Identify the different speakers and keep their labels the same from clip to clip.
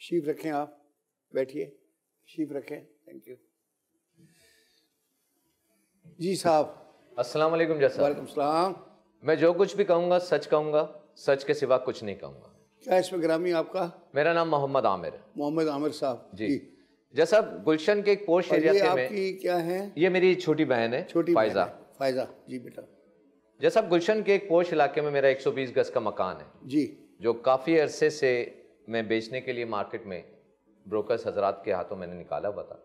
Speaker 1: Sheath रखें आप। बैठिए। शीफ रखें। थैंक यू जी साहब।
Speaker 2: अस्सलाम वालेकुम जैसा
Speaker 1: वालेकुम सलाम।
Speaker 2: मैं जो कुछ भी कहूँगा सच कहूँगा सच के सिवा कुछ नहीं कहूँगा।
Speaker 1: क्या इसमें ग्रामी आपका?
Speaker 2: मेरा नाम मोहम्मद आमिर है।
Speaker 1: मोहम्मद आमिर साहब।
Speaker 2: जी। जैसा गुलशन के एक पोस्ट एरिया में
Speaker 1: आपकी क्या है?
Speaker 2: ये मेरी छोटी बहन है
Speaker 1: छोटी
Speaker 2: फायजा।
Speaker 1: फायजा। जी बेटा।
Speaker 2: जैसा गुलशन के एक पोश इलाके में मेरा 120 गज का मकान है।
Speaker 1: जी।
Speaker 2: जो काफ़ी अरसे से मैं बेचने के लिए मार्केट में ब्रोकर्स हजरात के हाथों मैंने निकाला हुआ था।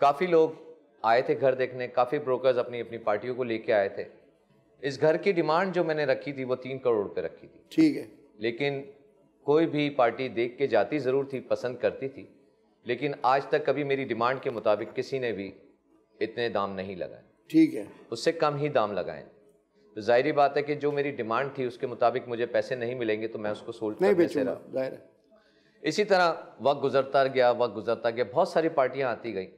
Speaker 2: काफ़ी लोग आए थे घर देखने काफ़ी ब्रोकर्स अपनी अपनी पार्टियों को लेके आए थे। इस घर की डिमांड जो मैंने रखी थी वो तीन करोड़ रुपए रखी थी।
Speaker 1: ठीक है।
Speaker 2: लेकिन कोई भी पार्टी देख के जाती ज़रूर थी पसंद करती थी। लेकिन आज तक कभी मेरी डिमांड के मुताबिक किसी ने भी इतने दाम नहीं लगाए।
Speaker 1: ठीक है।
Speaker 2: उससे कम ही दाम लगाए। तो ज़ाहिर बात है कि जो मेरी डिमांड थी उसके मुताबिक मुझे पैसे नहीं मिलेंगे तो मैं उसको सोल्ड
Speaker 1: नहीं बेचूँगा
Speaker 2: रहा।
Speaker 1: ज़ाहिर
Speaker 2: इसी तरह वक्त गुजरता गया वक्त गुजरता गया बहुत सारी पार्टियाँ आती गई।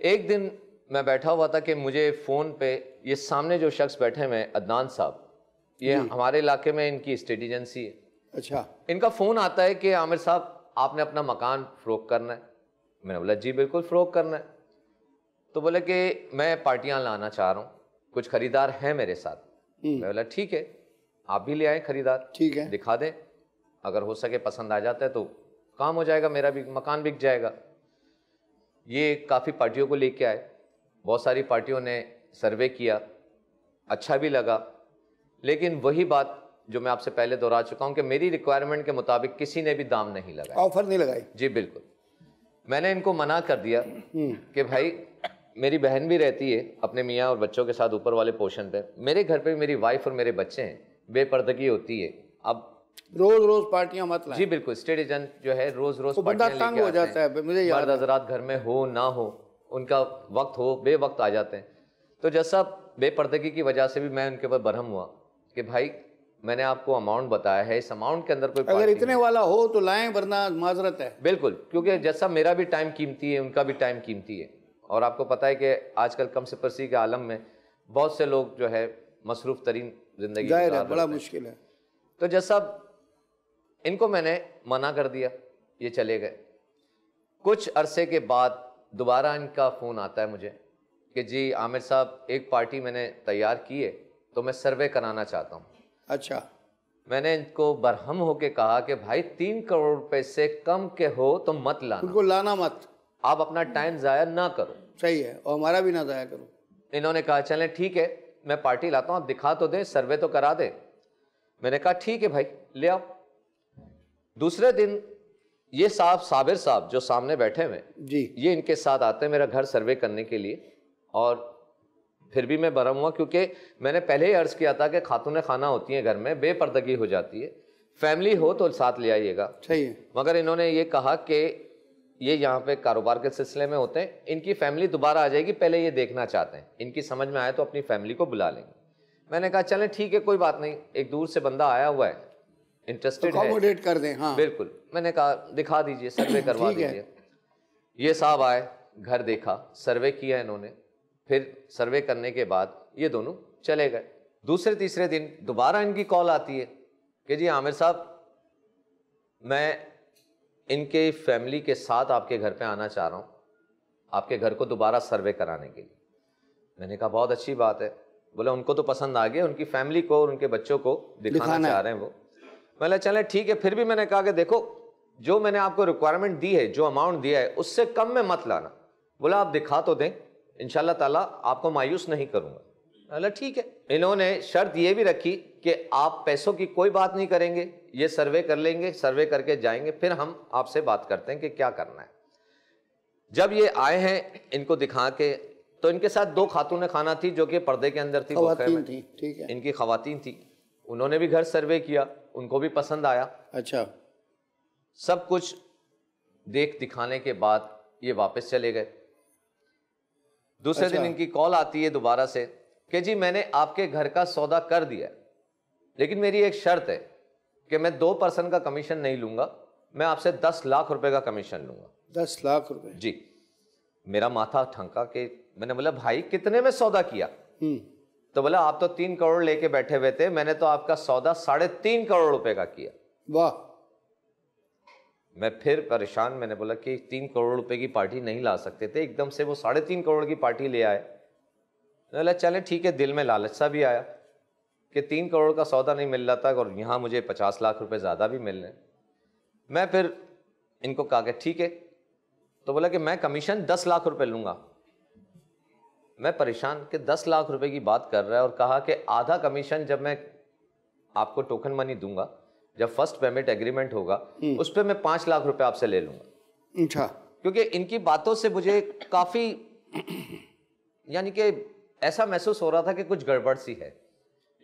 Speaker 2: एक दिन मैं बैठा हुआ था कि मुझे फ़ोन पे ये सामने जो शख्स बैठे हैं अदनान साहब ये हमारे इलाके में इनकी स्टेट एजेंसी है।
Speaker 1: अच्छा।
Speaker 2: इनका फ़ोन आता है कि आमिर साहब आपने अपना मकान फ़रोख करना है। मैंने बोला जी बिल्कुल फ़रोख करना है। तो बोले कि मैं पार्टियाँ लाना चाह रहा हूँ। कुछ ख़रीदार हैं मेरे साथ। मैं बोला ठीक है आप भी ले आए ख़रीदार।
Speaker 1: ठीक है।
Speaker 2: दिखा दें। अगर हो सके पसंद आ जाता है तो काम हो जाएगा मेरा भी मकान बिक जाएगा। ये काफ़ी पार्टियों को लेके आए। बहुत सारी पार्टियों ने सर्वे किया। अच्छा भी लगा। लेकिन वही बात जो मैं आपसे पहले दोहरा चुका हूँ कि मेरी रिक्वायरमेंट के मुताबिक किसी ने भी दाम नहीं लगाया।
Speaker 1: ऑफ़र नहीं लगाई।
Speaker 2: जी बिल्कुल। मैंने इनको मना कर दिया कि भाई मेरी बहन भी रहती है अपने मियाँ और बच्चों के साथ ऊपर वाले पोर्शन पे। मेरे घर पे मेरी वाइफ और मेरे बच्चे हैं बेपर्दगी होती है। अब
Speaker 1: रोज रोज पार्टियाँ मत लाएँ।
Speaker 2: जी बिल्कुल स्टेट एजेंट जो है रोज रोज
Speaker 1: तो बंदा तंग हो जाता
Speaker 2: है।
Speaker 1: मुझे याद
Speaker 2: हजरात घर में हो ना हो उनका वक्त हो बे वक्त आ जाते हैं। तो जैसा बेपर्दगी की वजह से भी मैं उनके ऊपर बरहम हुआ कि भाई मैंने आपको अमाउंट बताया है इस अमाउंट के अंदर कोई
Speaker 1: अगर इतने वाला हो तो लाएँ वरना माजरत है।
Speaker 2: बिल्कुल क्योंकि जैसा मेरा भी टाइम कीमती है उनका भी टाइम कीमती है। और आपको पता है कि आजकल कम से परसी के आलम में बहुत से लोग जो है मसरूफ तरीन ज़िंदगी
Speaker 1: बड़ा मुश्किल है।
Speaker 2: तो जैसा इनको मैंने मना कर दिया ये चले गए। कुछ अरसे के बाद दोबारा इनका फ़ोन आता है मुझे कि जी आमिर साहब एक पार्टी मैंने तैयार की है तो मैं सर्वे कराना चाहता हूँ।
Speaker 1: अच्छा।
Speaker 2: मैंने इनको बरहम होके कहा कि भाई तीन करोड़ रुपए से कम के हो तो मत लाना।
Speaker 1: उनको लाना मत।
Speaker 2: आप अपना टाइम ज़ाया ना करो।
Speaker 1: सही है और हमारा भी ना जाया करो।
Speaker 2: इन्होंने कहा चलें ठीक है मैं पार्टी लाता हूँ आप दिखा तो दें सर्वे तो करा दें। मैंने कहा ठीक है भाई ले आओ। दूसरे दिन ये साहब साबिर साहब जो सामने बैठे हुए
Speaker 1: जी।
Speaker 2: ये इनके साथ आते हैं मेरा घर सर्वे करने के लिए और फिर भी मैं बरम हुआ क्योंकि मैंने पहले ही अर्ज़ किया था कि खातून खाना होती हैं घर में बेपर्दगी हो जाती है। फैमिली हो तो साथ ले आइएगा।
Speaker 1: सही है।
Speaker 2: मगर इन्होंने ये कहा कि ये यहाँ पे कारोबार के सिलसिले में होते हैं। इनकी फैमिली दोबारा आ जाएगी पहले ये देखना चाहते हैं। इनकी समझ में आए तो अपनी फैमिली को बुला लेंगे। मैंने कहा चलें ठीक है कोई बात नहीं। एक दूर से बंदा आया हुआ है इंटरेस्टेड है।
Speaker 1: कर दें हाँ।
Speaker 2: बिल्कुल। मैंने कहा दिखा दीजिए सर्वे करवा दीजिए। ये साहब आए घर देखा सर्वे किया इन्होंने। फिर सर्वे करने के बाद ये दोनों चले गए। दूसरे तीसरे दिन दोबारा इनकी कॉल आती है कि जी आमिर साहब मैं इनके फैमिली के साथ आपके घर पे आना चाह रहा हूँ। आपके घर को दोबारा सर्वे कराने के लिए। मैंने कहा बहुत अच्छी बात है। बोले उनको तो पसंद आ गया उनकी फैमिली को और उनके बच्चों को दिखाना चाह रहे हैं वो। मैंने चले ठीक है। फिर भी मैंने कहा कि देखो जो मैंने आपको रिक्वायरमेंट दी है जो अमाउंट दिया है उससे कम में मत लाना। बोला आप दिखा तो दें। इंशाल्लाह ताला आपको मायूस नहीं करूँगा। बोला ठीक है इन्होंने शर्त ये भी रखी कि आप पैसों की कोई बात नहीं करेंगे ये सर्वे कर लेंगे सर्वे करके जाएँगे फिर हम आपसे बात करते हैं कि क्या करना है जब ये आए हैं इनको दिखा के तो इनके साथ दो खातून खाना थी जो कि पर्दे के अंदर थी।
Speaker 1: थी ठीक है
Speaker 2: इनकी खातन थी उन्होंने भी घर सर्वे किया उनको भी पसंद आया
Speaker 1: अच्छा
Speaker 2: सब कुछ देख दिखाने के बाद ये वापस चले गए दूसरे
Speaker 1: अच्छा। दिन।
Speaker 2: इनकी कॉल आती है दोबारा से कि जी मैंने आपके घर का सौदा कर दिया लेकिन मेरी एक शर्त है कि मैं दो परसेंट का कमीशन नहीं लूँगा मैं आपसे दस लाख रुपए का कमीशन लूँगा।
Speaker 1: दस लाख रुपए?
Speaker 2: जी। मेरा माथा ठंका कि मैंने बोला भाई कितने में सौदा किया?
Speaker 1: हम्म।
Speaker 2: तो बोला आप तो तीन करोड़ लेके बैठे हुए थे मैंने तो आपका सौदा साढ़े तीन करोड़ रुपए का किया।
Speaker 1: वाह।
Speaker 2: मैं फिर परेशान मैंने बोला कि तीन करोड़ रुपए की पार्टी नहीं ला सकते थे एकदम से वो साढ़े तीन करोड़ की पार्टी ले आए। बोला चले ठीक है दिल में लालच सा भी आया कि तीन करोड़ का सौदा नहीं मिल रहा था और यहाँ मुझे पचास लाख रुपए ज़्यादा भी मिल रहे मैं फिर इनको कहा कि ठीक है। तो बोला कि मैं कमीशन दस लाख रुपए लूँगा। मैं परेशान कि दस लाख रुपए की बात कर रहा है और कहा कि आधा कमीशन जब मैं आपको टोकन मनी दूँगा जब फ़र्स्ट पेमेंट एग्रीमेंट होगा
Speaker 1: हम्म।
Speaker 2: उस पर मैं पाँच लाख रुपए आपसे ले लूँगा।
Speaker 1: अच्छा।
Speaker 2: क्योंकि इनकी बातों से मुझे काफ़ी यानी कि ऐसा महसूस हो रहा था कि कुछ गड़बड़ सी है।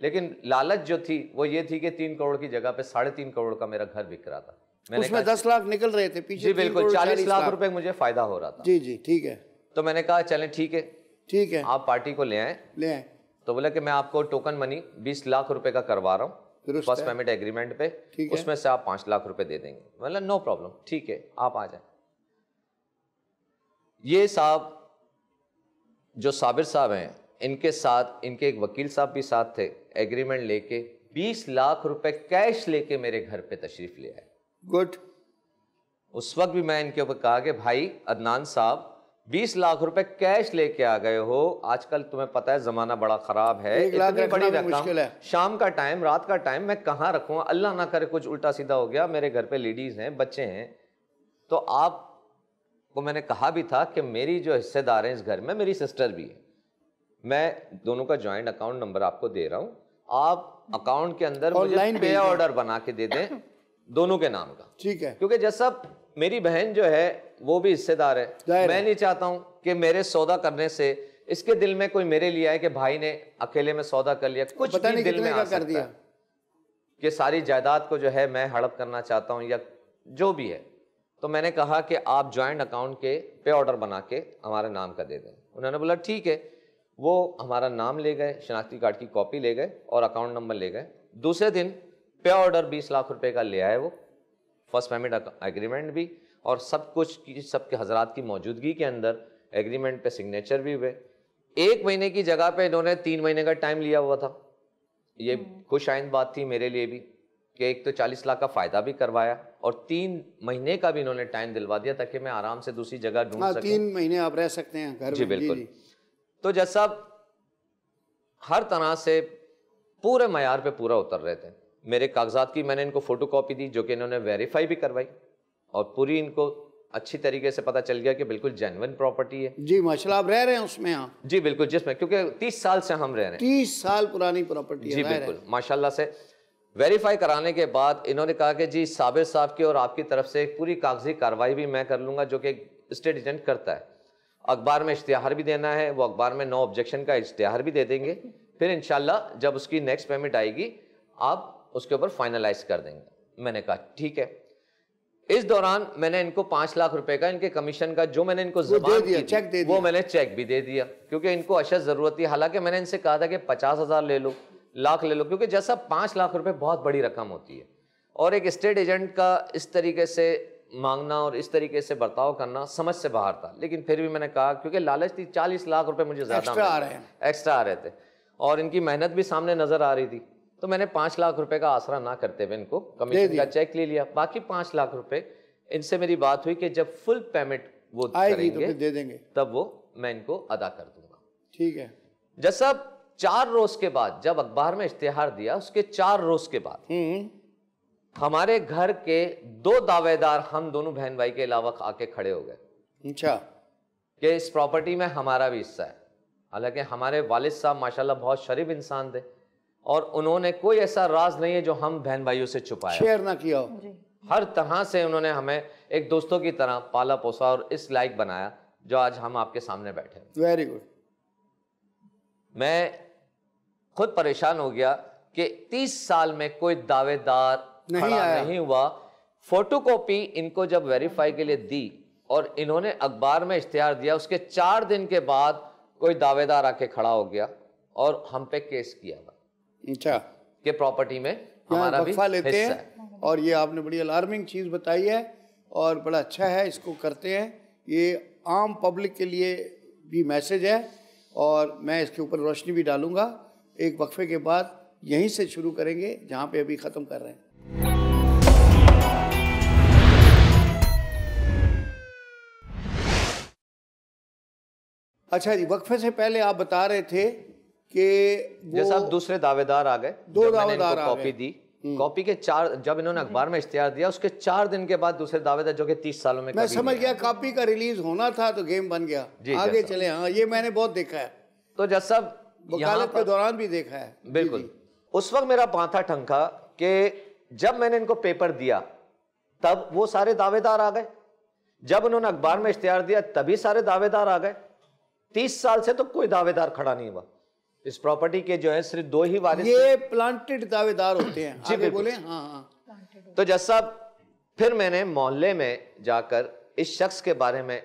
Speaker 2: लेकिन लालच जो थी वो ये थी कि तीन करोड़ की जगह पे साढ़े तीन करोड़ का मेरा घर बिक रहा था। मैंने
Speaker 1: उसमें दस लाख निकल रहे थे पीछे
Speaker 2: जी बिल्कुल चालीस लाख रुपए मुझे फ़ायदा हो रहा था।
Speaker 1: जी जी ठीक है।
Speaker 2: तो मैंने कहा चलें ठीक है।
Speaker 1: ठीक है।
Speaker 2: आप पार्टी को ले आए।
Speaker 1: ले आए।
Speaker 2: तो बोला कि मैं आपको टोकन मनी बीस लाख रुपए का करवा रहा हूँ फ़र्स्ट पेमेंट एग्रीमेंट पे। उसमें से आप पाँच लाख रुपए दे देंगे। मतलब नो प्रॉब्लम ठीक है आप आ जाए। ये साहब जो साबिर साहब हैं इनके साथ इनके एक वकील साहब भी साथ थे एग्रीमेंट लेके 20 लाख रुपए कैश लेके मेरे घर पे तशरीफ़ ले आए।
Speaker 1: गुड
Speaker 2: उस वक्त भी मैं इनके ऊपर कहा कि भाई अदनान साहब 20 लाख रुपए कैश लेके आ गए हो। आजकल तुम्हें पता है जमाना बड़ा खराब है। इतनी बड़ी रकम शाम का टाइम रात का टाइम मैं कहाँ रखूँ? अल्लाह ना करे कुछ उल्टा सीधा हो गया। मेरे घर पे लेडीज़ हैं बच्चे हैं। तो आप को मैंने कहा भी था कि मेरी जो हिस्सेदार हैं इस घर में मेरी सिस्टर भी है। मैं दोनों का ज्वाइंट अकाउंट नंबर आपको दे रहा हूँ। आप अकाउंट के अंदर मुझे पे ऑर्डर बना के दे दें दोनों के नाम का।
Speaker 1: ठीक है।
Speaker 2: क्योंकि जैसा मेरी बहन जो है वो भी हिस्सेदार है। मैं नहीं चाहता हूँ कि मेरे सौदा करने से इसके दिल में कोई मेरे लिए आए कि भाई ने अकेले में सौदा कर लिया कुछ
Speaker 1: पता
Speaker 2: भी दिल में आ
Speaker 1: कर दिया।
Speaker 2: कि सारी जायदाद को जो है मैं हड़प करना चाहता हूँ या जो भी है। तो मैंने कहा कि आप ज्वाइंट अकाउंट के पे ऑर्डर बना के हमारे नाम का दे दें। उन्होंने बोला ठीक है। वो हमारा नाम ले गए शनाख्ती कार्ड की कॉपी ले गए और अकाउंट नंबर ले गए। दूसरे दिन पे ऑर्डर बीस लाख रुपए का ले आए वो। फ़र्स्ट पेमेंट एग्रीमेंट भी और सब कुछ की सबके हजरात की मौजूदगी के अंदर एग्रीमेंट पे सिग्नेचर भी हुए। एक महीने की जगह पे इन्होंने तीन महीने का टाइम लिया हुआ था। ये खुश आइंद बात थी मेरे लिए भी कि एक तो चालीस लाख का फ़ायदा भी करवाया और तीन महीने का भी इन्होंने टाइम दिलवा दिया ताकि मैं आराम से दूसरी जगह ढूंढ
Speaker 1: हाँ
Speaker 2: सकूँ।
Speaker 1: तीन महीने आप रह सकते हैं घर
Speaker 2: जी बिल्कुल। तो जैसा हर तरह से पूरे मैार पे पूरा उतर रहे थे। मेरे कागजात की मैंने इनको फ़ोटो कॉपी दी जो कि इन्होंने वेरीफाई भी करवाई और पूरी इनको अच्छी तरीके से पता चल गया कि बिल्कुल जेनविन प्रॉपर्टी है।
Speaker 1: जी माशाल्लाह आप रह रहे हैं उसमें यहाँ
Speaker 2: जी बिल्कुल जिसमें क्योंकि तीस साल से हम रह रहे हैं।
Speaker 1: तीस साल पुरानी प्रॉपर्टी
Speaker 2: जी। बिल्कुल माशाल्लाह से। वेरीफाई कराने के बाद इन्होंने कहा कि जी साबिर साहब की और आपकी तरफ़ से पूरी कागज़ी कार्रवाई भी मैं कर लूँगा जो कि स्टेट एजेंट करता है। अखबार में इश्तिहार भी देना है वो अखबार में नो ऑब्जेक्शन का इश्तिहार भी दे देंगे। फिर इंशाल्लाह जब उसकी नेक्स्ट पेमेंट आएगी आप उसके ऊपर फाइनलाइज कर देंगे। मैंने कहा ठीक है। इस दौरान मैंने इनको पाँच लाख रुपए का इनके कमीशन का जो मैंने इनको जबान
Speaker 1: दिया,
Speaker 2: की
Speaker 1: चेक दे दिया।
Speaker 2: वो मैंने चेक भी दे दिया। क्योंकि इनको अशद ज़रूरत थी। हालाँकि मैंने इनसे कहा था कि पचास हज़ार ले लो लाख ले लो क्योंकि जैसा पाँच लाख रुपए बहुत बड़ी रकम होती है। और एक स्टेट एजेंट का इस तरीके से मांगना और इस तरीके से बर्ताव करना समझ से बाहर था। लेकिन फिर भी मैंने कहा क्योंकि लालच थी चालीस लाख रुपए मुझे ज़्यादा
Speaker 1: आ रहे हैं।
Speaker 2: एक्स्ट्रा आ रहे थे। और इनकी मेहनत भी सामने नज़र आ रही थी। तो मैंने पाँच लाख रुपए का आसरा ना करते हुए इनको कमीशन का चेक ले लिया। बाकी पाँच लाख रुपए इनसे मेरी बात हुई कि जब फुल पेमेंट वो
Speaker 1: आएगी तो दे देंगे।
Speaker 2: तब वो मैं इनको अदा कर दूँगा।
Speaker 1: ठीक है।
Speaker 2: जैसा चार रोज के बाद जब अखबार में इश्तेहार दिया उसके चार रोज के बाद
Speaker 1: हम्म।
Speaker 2: हमारे घर के दो दावेदार हम दोनों बहन भाई के अलावा आके खड़े हो गए।
Speaker 1: अच्छा।
Speaker 2: कि इस प्रॉपर्टी में हमारा भी हिस्सा है। हालाँकि हमारे वालिद साहब माशाल्लाह बहुत शरीफ इंसान थे और उन्होंने कोई ऐसा राज नहीं है जो हम बहन भाइयों से छुपाया।
Speaker 1: शेयर ना किया। हो
Speaker 2: हर तरह से उन्होंने हमें एक दोस्तों की तरह पाला पोसा और इस लायक बनाया जो आज हम आपके सामने बैठे
Speaker 1: वेरी गुड
Speaker 2: मैं खुद परेशान हो गया कि 30 साल में कोई दावेदार
Speaker 1: नहीं आया।
Speaker 2: नहीं हुआ। फोटोकॉपी इनको जब वेरीफाई के लिए दी और इन्होंने अखबार में इश्तेहार दिया उसके चार दिन के बाद कोई दावेदार आके खड़ा हो गया और हम पे केस किया
Speaker 1: अच्छा।
Speaker 2: कि प्रॉपर्टी में हमारा भी
Speaker 1: लेते
Speaker 2: हिस्सा
Speaker 1: हैं
Speaker 2: है।
Speaker 1: और ये आपने बड़ी अलार्मिंग चीज़ बताई है और बड़ा अच्छा है इसको करते हैं। ये आम पब्लिक के लिए भी मैसेज है और मैं इसके ऊपर रोशनी भी डालूँगा। एक वक्फे के बाद यहीं से शुरू करेंगे जहाँ पे अभी ख़त्म कर रहे हैं। अच्छा जी वक्फे से पहले आप बता रहे थे कि
Speaker 2: जैसे अब दूसरे दावेदार आ गए
Speaker 1: दो दावेदार
Speaker 2: कॉपी दी कॉपी के चार जब इन्होंने अखबार में इश्तेहार दिया उसके चार दिन के बाद दूसरे दावेदार जो कि तीस सालों में
Speaker 1: मैं समझ गया कॉपी का रिलीज़ होना था तो गेम बन गया। आगे चले हाँ ये मैंने बहुत देखा है।
Speaker 2: तो जज साहब
Speaker 1: वकालत के दौरान भी देखा है।
Speaker 2: बिल्कुल। उस वक्त मेरा पांथा ठंका कि जब मैंने इनको पेपर दिया तब वो सारे दावेदार आ गए। जब उन्होंने अखबार में इश्तेहार दिया तभी सारे दावेदार आ गए। तीस साल से तो कोई दावेदार खड़ा नहीं हुआ। इस प्रॉपर्टी के जो है सिर्फ़ दो ही वारिस
Speaker 1: ये प्लांटेड दावेदार होते हैं।
Speaker 2: जी,
Speaker 1: आगे
Speaker 2: बिल्कुल।
Speaker 1: बोले हाँ हाँ।
Speaker 2: तो जज साहब फिर मैंने मोहल्ले में जाकर इस शख्स के बारे में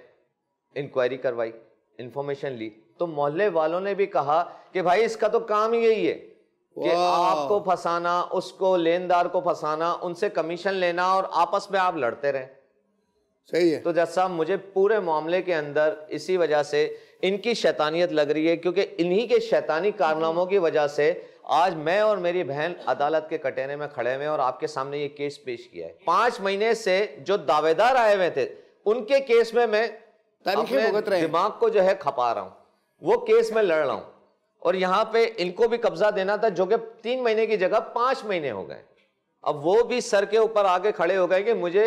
Speaker 2: इंक्वायरी करवाई इंफॉर्मेशन ली। तो मोहल्ले वालों ने भी कहा कि भाई इसका तो काम ही यही है कि आपको फंसाना उसको लेनदार को फंसाना उनसे कमीशन लेना और आपस में आप लड़ते रहे।
Speaker 1: सही है।
Speaker 2: तो जज साहब मुझे पूरे मामले के अंदर इसी वजह से इनकी शैतानियत लग रही है क्योंकि इन्हीं के शैतानी कारनामों की वजह से आज मैं और मेरी बहन अदालत के कटेने में खड़े हुए और आपके सामने ये केस पेश किया है। पाँच महीने से जो दावेदार आए हुए थे उनके केस में मैं अपने। दिमाग को जो है खपा रहा हूँ। वो केस में लड़ रहा हूँ। और यहाँ पे इनको भी कब्जा देना था जो कि तीन महीने की जगह पाँच महीने हो गए। अब वो भी सर के ऊपर आगे खड़े हो गए कि मुझे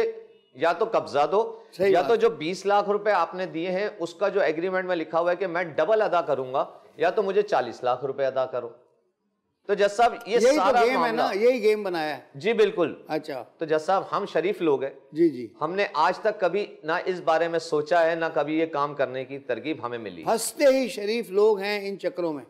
Speaker 2: या तो कब्जा दो या तो जो 20 लाख रुपए आपने दिए हैं उसका जो एग्रीमेंट में लिखा हुआ है कि मैं डबल अदा करूँगा या तो मुझे 40 लाख रुपए अदा करो। तो जज साहब ये
Speaker 1: यही तो गेम है ना यही गेम बनाया है।
Speaker 2: जी बिल्कुल।
Speaker 1: अच्छा।
Speaker 2: तो जज साहब हम शरीफ लोग हैं।
Speaker 1: जी जी।
Speaker 2: हमने आज तक कभी ना इस बारे में सोचा है ना कभी ये काम करने की तरकीब हमें मिली
Speaker 1: हँसते ही शरीफ लोग हैं इन चक्रों में।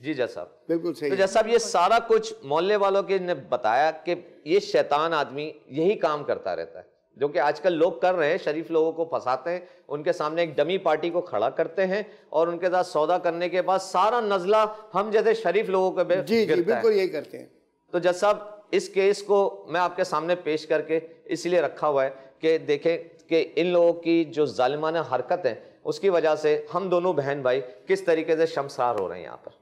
Speaker 2: जी जज साहब।
Speaker 1: बिल्कुल
Speaker 2: तो
Speaker 1: सही है।
Speaker 2: जैसा साहब ये सारा कुछ मोहल्ले वालों के ने बताया कि ये शैतान आदमी यही काम करता रहता है। जो कि आजकल लोग कर रहे हैं शरीफ लोगों को फंसाते हैं उनके सामने एक डमी पार्टी को खड़ा करते हैं और उनके साथ सौदा करने के बाद सारा नजला हम जैसे शरीफ लोगों के
Speaker 1: जी जी बिल्कुल यही करते हैं।
Speaker 2: तो जज साहब इस केस को मैं आपके सामने पेश करके इसलिए रखा हुआ है कि देखें कि इन लोगों की जो जालिमाना हरकत है उसकी वजह से हम दोनों बहन भाई किस तरीके से शमसार हो रहे हैं यहाँ पर।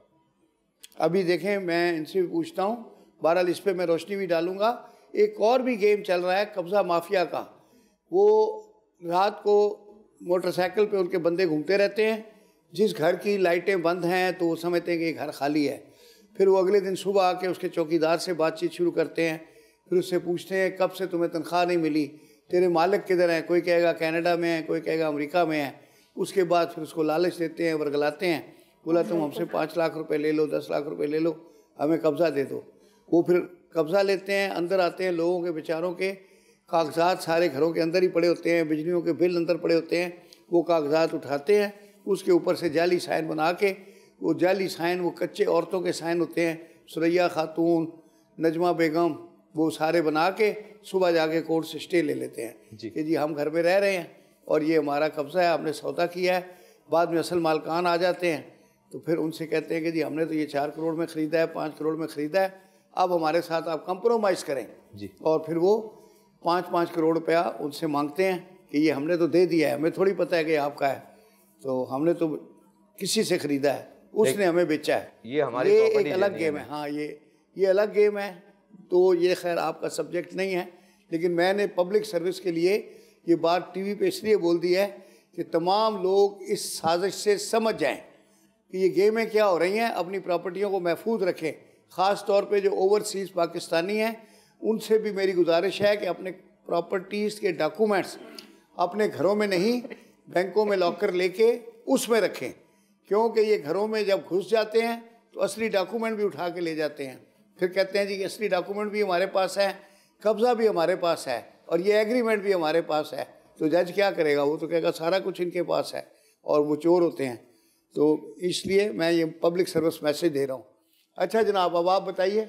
Speaker 1: अभी देखें मैं इनसे भी पूछता हूँ बहरहाल इस पर मैं रोशनी भी डालूँगा। एक और भी गेम चल रहा है, कब्ज़ा माफिया का। वो रात को मोटरसाइकिल पे उनके बंदे घूमते रहते हैं। जिस घर की लाइटें बंद हैं तो वो समझते हैं कि घर खाली है। फिर वो अगले दिन सुबह आके उसके चौकीदार से बातचीत शुरू करते हैं। फिर उससे पूछते हैं, कब से तुम्हें तनख्वाह नहीं मिली? तेरे मालिक किधर हैं? कोई कहेगा कनाडा में है, कोई कहेगा अमेरिका में है। उसके बाद फिर उसको लालच देते हैं वर्गलाते हैं। बोला, तुम हमसे पाँच लाख रुपए ले लो, दस लाख रुपए ले लो, हमें कब्ज़ा दे दो। वो फिर कब्ज़ा लेते हैं अंदर आते हैं लोगों के बेचारों के कागजात सारे घरों के अंदर ही पड़े होते हैं बिजलियों के बिल अंदर पड़े होते हैं वो कागजात उठाते हैं उसके ऊपर से जाली साइन बना के वो जाली साइन वो कच्चे औरतों के साइन होते हैं सुरैया खातून नजमा बेगम वो सारे बना के सुबह जाके कोर्ट से स्टे ले लेते हैं
Speaker 2: जी।
Speaker 1: कि जी हम घर में रह रहे हैं और ये हमारा कब्ज़ा है हमने सौदा किया है बाद में असल मालकान आ जाते हैं तो फिर उनसे कहते हैं कि जी हमने तो ये चार करोड़ में ख़रीदा है पाँच करोड़ में ख़रीदा है अब हमारे साथ आप कंप्रोमाइज़ करें
Speaker 2: जी।
Speaker 1: और फिर वो पाँच पाँच करोड़ रुपया उनसे मांगते हैं कि ये हमने तो दे दिया है हमें थोड़ी पता है कि आपका है। तो हमने तो किसी से ख़रीदा है उसने हमें बेचा है।
Speaker 2: ये हमारी
Speaker 1: ये एक अलग गेम है। हाँ। ये ये अलग गेम है। तो ये खैर आपका सब्जेक्ट नहीं है। लेकिन मैंने पब्लिक सर्विस के लिए ये बात टीवी पे इसलिए बोल दी है कि तमाम लोग इस साजिश से समझ जाएँ कि ये गेमें क्या हो रही हैं अपनी प्रॉपर्टियों को महफूज रखें। ख़ास तौर पे जो ओवरसीज़ पाकिस्तानी हैं, उनसे भी मेरी गुजारिश है कि अपने प्रॉपर्टीज़ के डॉक्यूमेंट्स अपने घरों में नहीं, बैंकों में लॉकर लेके उसमें रखें। क्योंकि ये घरों में जब घुस जाते हैं तो असली डॉक्यूमेंट भी उठा के ले जाते हैं। फिर कहते हैं जी असली डॉक्यूमेंट भी हमारे पास है, कब्ज़ा भी हमारे पास है और ये एग्रीमेंट भी हमारे पास है। तो जज क्या करेगा? वो तो कहेगा, सारा कुछ इनके पास है और वो चोर होते हैं। तो इसलिए मैं ये पब्लिक सर्विस मैसेज दे रहा हूँ। अच्छा जनाब अब आप बताइए।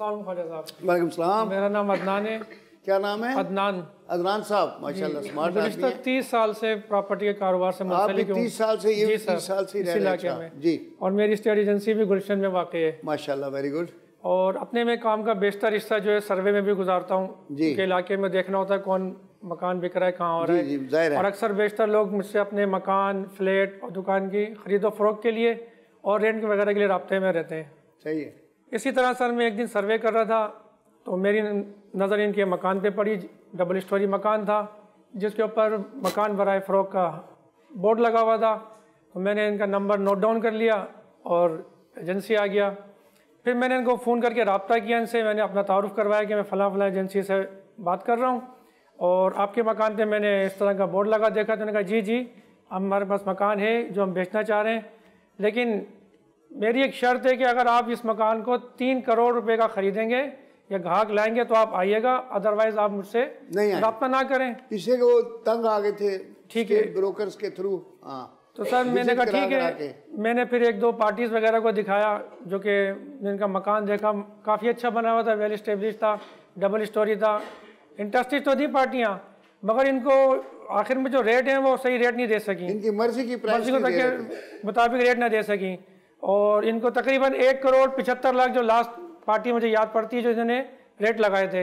Speaker 1: वालेकुम सलाम।
Speaker 3: मेरा नाम अदनान है।
Speaker 1: क्या नाम है?
Speaker 3: अदनान।
Speaker 1: अदनान साहब माशाल्लाह स्मार्ट आदमी
Speaker 3: गुजशत तीस साल से प्रॉपर्टी के कारोबार से
Speaker 1: आप भी तीस साल से ये तीस साल से
Speaker 3: इस इलाके
Speaker 1: अच्छा।
Speaker 3: में।
Speaker 1: जी।
Speaker 3: और मेरी स्टेट एजेंसी भी गुलशन में वाक़ है।
Speaker 1: माशाल्लाह वेरी गुड
Speaker 3: और अपने में काम का बेशतर हिस्सा जो है सर्वे में भी गुजारता हूँ। के इलाके में देखना होता है कौन मकान बिक रहा है कहाँ हो रहा है। और अक्सर बेशतर लोग मुझसे अपने मकान फ्लैट और दुकान की खरीदो फरोख के लिए और रेंट वगैरह के लिए रबते में रहते हैं।
Speaker 1: सही है
Speaker 3: इसी तरह सर, मैं एक दिन सर्वे कर रहा था तो मेरी नज़र इनके मकान पे पड़ी, डबल स्टोरी मकान था, जिसके ऊपर मकान बराए फ़रोग का बोर्ड लगा हुआ था। तो मैंने इनका नंबर नोट डाउन कर लिया और एजेंसी आ गया। फिर मैंने इनको फ़ोन करके रबता किया इनसे, मैंने अपना तारुफ करवाया कि मैं फ़लाँ फ़लाँ एजेंसी से बात कर रहा हूँ। और आपके मकान पे मैंने इस तरह का बोर्ड लगा देखा तो उन्होंने कहा, जी जी, हमारे पास मकान है, जो हम बेचना चाह रहे हैं। लेकिन मेरी एक शर्त है कि अगर आप इस मकान को तीन करोड़ रुपए का ख़रीदेंगे या ग्राहक लाएँगे तो आप आइएगा अदरवाइज़ आप मुझसे
Speaker 1: नहीं।
Speaker 3: रब्ता ना करें।
Speaker 1: इससे वो तंग आ गए थे
Speaker 3: ठीक है।
Speaker 1: ब्रोकर्स के थ्रू हाँ।
Speaker 3: तो सर मैंने कहा ठीक है। मैंने फिर एक दो पार्टीज़ वगैरह को दिखाया जो कि जिनका मकान देखा काफ़ी अच्छा बना हुआ था वेल स्टेब्लिश था डबल स्टोरी था। इंटरेस्टेड तो थी पार्टियाँ मगर इनको आखिर में जो रेट हैं वो सही रेट नहीं दे सकी।
Speaker 1: इनकी मर्ज़ी की प्राइस
Speaker 3: मर्ज़ी के मुताबिक रेट ना दे सकी। और इनको तकरीबन एक करोड़ पिछहत्तर लाख जो लास्ट पार्टी मुझे याद पड़ती है, जो इन्होंने रेट लगाए थे,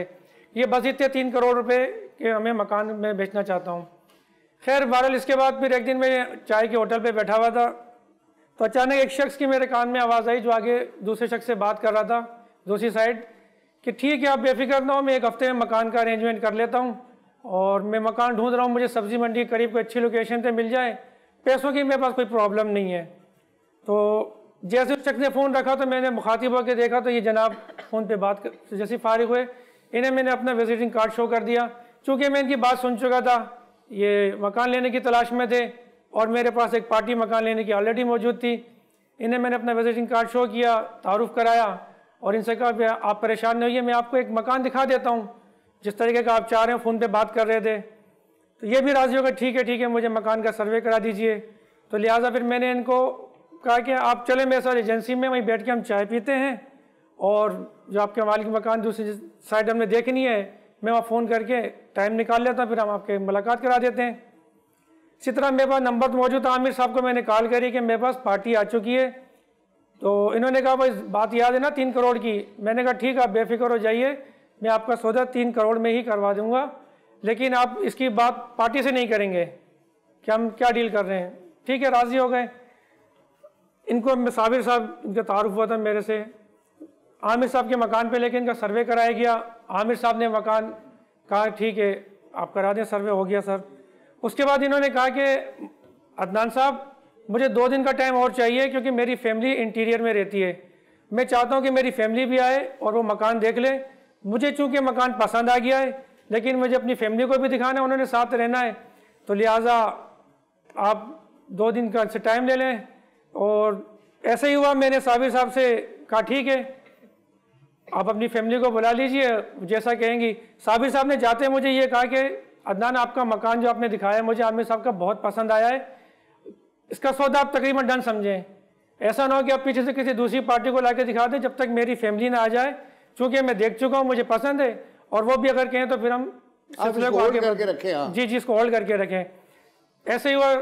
Speaker 3: ये बस इतने तीन करोड़ रुपए के हमें मकान में बेचना चाहता हूँ। खैर, बहरहाल इसके बाद फिर एक दिन मैं चाय के होटल पे बैठा हुआ था तो अचानक एक शख्स की मेरे कान में आवाज़ आई, जो आगे दूसरे शख्स से बात कर रहा था, दूसरी साइड कि ठीक है, आप बेफिक्र ना हो, मैं एक हफ़्ते में मकान का अरेंजमेंट कर लेता हूँ और मैं मकान ढूंढ रहा हूँ, मुझे सब्ज़ी मंडी के करीब कोई अच्छी लोकेशन पे मिल जाए, पैसों की मेरे पास कोई प्रॉब्लम नहीं है। तो जैसे उस शख्स ने फ़ोन रखा तो मैंने मुखातिब होकर देखा तो ये जनाब फ़ोन पे बात कर से जैसे फारिग हुए, इन्हें मैंने अपना विजिटिंग कार्ड शो कर दिया। चूँकि मैं इनकी बात सुन चुका था, ये मकान लेने की तलाश में थे और मेरे पास एक पार्टी मकान लेने की ऑलरेडी मौजूद थी, इन्हें मैंने अपना विजिटिंग कार्ड शो किया, तारुफ कराया और इनसे कहा आप परेशान नहीं होइए, मैं आपको एक मकान दिखा देता हूँ। जिस तरीके का आप चाह रहे हैं, फ़ोन पे बात कर रहे थे। तो ये भी राज़ी हो गए ठीक है ठीक है, मुझे मकान का सर्वे करा दीजिए। तो लिहाजा फिर मैंने इनको कहा कि आप चले मेरे साथ एजेंसी में, वहीं बैठ के हम चाय पीते हैं। और जो आपके मालिक मकान दूसरी साइड हमने देखनी है, मैं वहाँ फ़ोन करके टाइम निकाल लेता हूँ, फिर हम आपके मुलाकात करा देते हैं। इसी तरह मेरे पास नंबर तो मौजूद था, आमिर साहब को मैंने कॉल करी कि मेरे पास पार्टी आ चुकी है। तो इन्होंने कहा, भाई, बात याद है ना तीन करोड़ की? मैंने कहा, ठीक है, आप बेफिक्र हो जाइए, मैं आपका सौदा तीन करोड़ में ही करवा दूँगा। लेकिन आप इसकी बात पार्टी से नहीं करेंगे, कि हम क्या डील कर रहे हैं? ठीक है, राज़ी हो गए। इनको मैं साबिर साहब, इनका तारुफ हुआ था मेरे से। आमिर साहब के मकान पे लेके इनका सर्वे कराया गया। आमिर साहब ने मकान कहा, ठीक है, आप करा दें, सर्वे हो गया, सर। उसके बाद इन्होंने कहा कि, अदनान साहब, मुझे दो दिन का टाइम और चाहिए क्योंकि मेरी फैमिली इंटीरियर में रहती है। मैं चाहता हूँ कि मेरी फैमिली भी आए और वो मकान देख ले। मुझे चूँकि मकान पसंद आ गया है, लेकिन मुझे अपनी फैमिली को भी दिखाना है, उन्होंने साथ रहना है। तो लिहाजा आप दो दिन का टाइम ले लें और ऐसे ही हुआ मैंने साबिर साहब से कहा ठीक है आप अपनी फैमिली को बुला लीजिए जैसा कहेंगी। साबिर साहब ने जाते मुझे ये कहा कि अदनान आपका मकान जो आपने दिखाया है मुझे आमिर साहब का बहुत पसंद आया है। इसका सौदा आप तकरीबन डन समझें। ऐसा ना हो कि आप पीछे से किसी दूसरी पार्टी को ला दिखा दें जब तक मेरी फैमिली ना आ जाए। चूँकि मैं देख चुका हूँ मुझे पसंद है और वो भी अगर कहें तो फिर हम सिलसिले को आगे
Speaker 1: करके रखें हाँ।
Speaker 3: जी जी इसको होल्ड करके रखें। ऐसे ही हुआ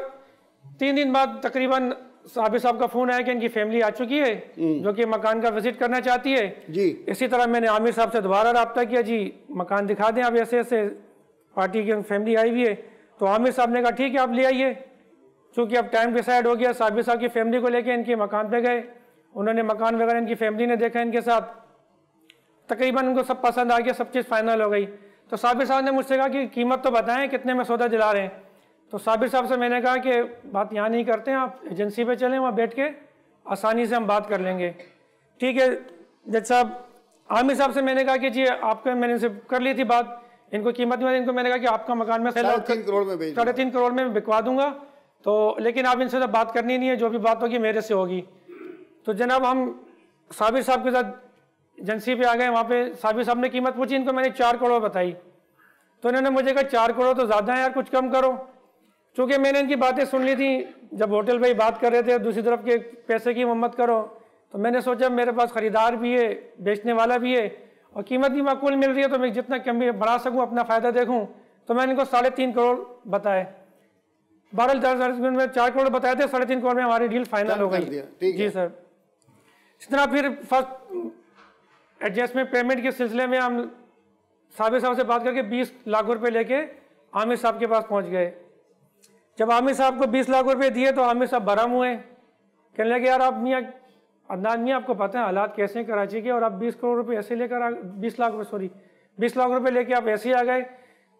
Speaker 3: तीन दिन बाद तकरीबन साबिर साहब का फ़ोन आया कि इनकी फैमिली आ चुकी है जो कि मकान का विज़िट करना चाहती है।
Speaker 1: जी।
Speaker 3: इसी तरह मैंने आमिर साहब से दोबारा रब्ता किया जी मकान दिखा दें आप ऐसे ऐसे पार्टी की फैमिली आई हुई है। तो आमिर साहब ने कहा ठीक है आप ले आइए। चूँकि अब टाइम डिसाइड हो गया साबिर साहब की फैमिली को लेकर इनके मकान पर गए। उन्होंने मकान वगैरह इनकी फैमिली ने देखा इनके साथ। तकरीबन उनको सब पसंद आ गया सब चीज़ फाइनल हो गई। तो साबिर साहब ने मुझसे कहा कि कीमत तो बताएँ कितने में सौदा दिला रहे हैं। तो साबिर साहब से मैंने कहा कि बात यहाँ नहीं करते हैं आप एजेंसी पे चलें वहाँ बैठ के आसानी से हम बात कर लेंगे। ठीक है जज साहब आमिर साहब से मैंने कहा कि जी आपके मैंने इनसे कर ली थी बात इनको कीमत में इनको मैंने कहा कि आपका मकान में
Speaker 1: साढ़े तीन करोड़ में
Speaker 3: साढ़े तीन करोड़ में बिकवा दूँगा। तो लेकिन आप इनसे तो बात करनी नहीं है जो भी बात होगी मेरे से होगी। तो जनाब हम साबिर साहब के साथ एजेंसी पे आ गए वहाँ पे साबिर साहब ने कीमत पूछी इनको मैंने चार करोड़ बताई। तो इन्होंने मुझे कहा चार करोड़ तो ज़्यादा है यार कुछ कम करो। चूँकि मैंने इनकी बातें सुन ली थी जब होटल पे ही बात कर रहे थे दूसरी तरफ़ के पैसे की मम्मत करो। तो मैंने सोचा मेरे पास ख़रीदार भी है बेचने वाला भी है और कीमत भी माकूल मिल रही है तो मैं जितना कम भी बढ़ा सकूँ अपना फ़ायदा देखूँ। तो मैंने इनको साढ़े तीन करोड़ बताए। बारह दस में चार करोड़ बताए थे साढ़े तीन करोड़ में हमारी डील फाइनल हो गई। जी सर। इस तरह फिर फ़र्स्ट एडजस्टमेंट पेमेंट के सिलसिले में हम साबिर साहब से बात करके बीस लाख रुपए लेके आमिर साहब के पास पहुँच गए। जब आमिर साहब को बीस लाख रुपए दिए तो आमिर साहब भरम हुए। कहने लगे, यार, आप मियाँ अदनान मियाँ, आपको पता है हालात कैसे हैं कराची के और आप बीस करोड़ रुपए ऐसे लेकर आ, बीस लाख रुपये सॉरी बीस लाख रुपए लेके आप ऐसे ही आ गए।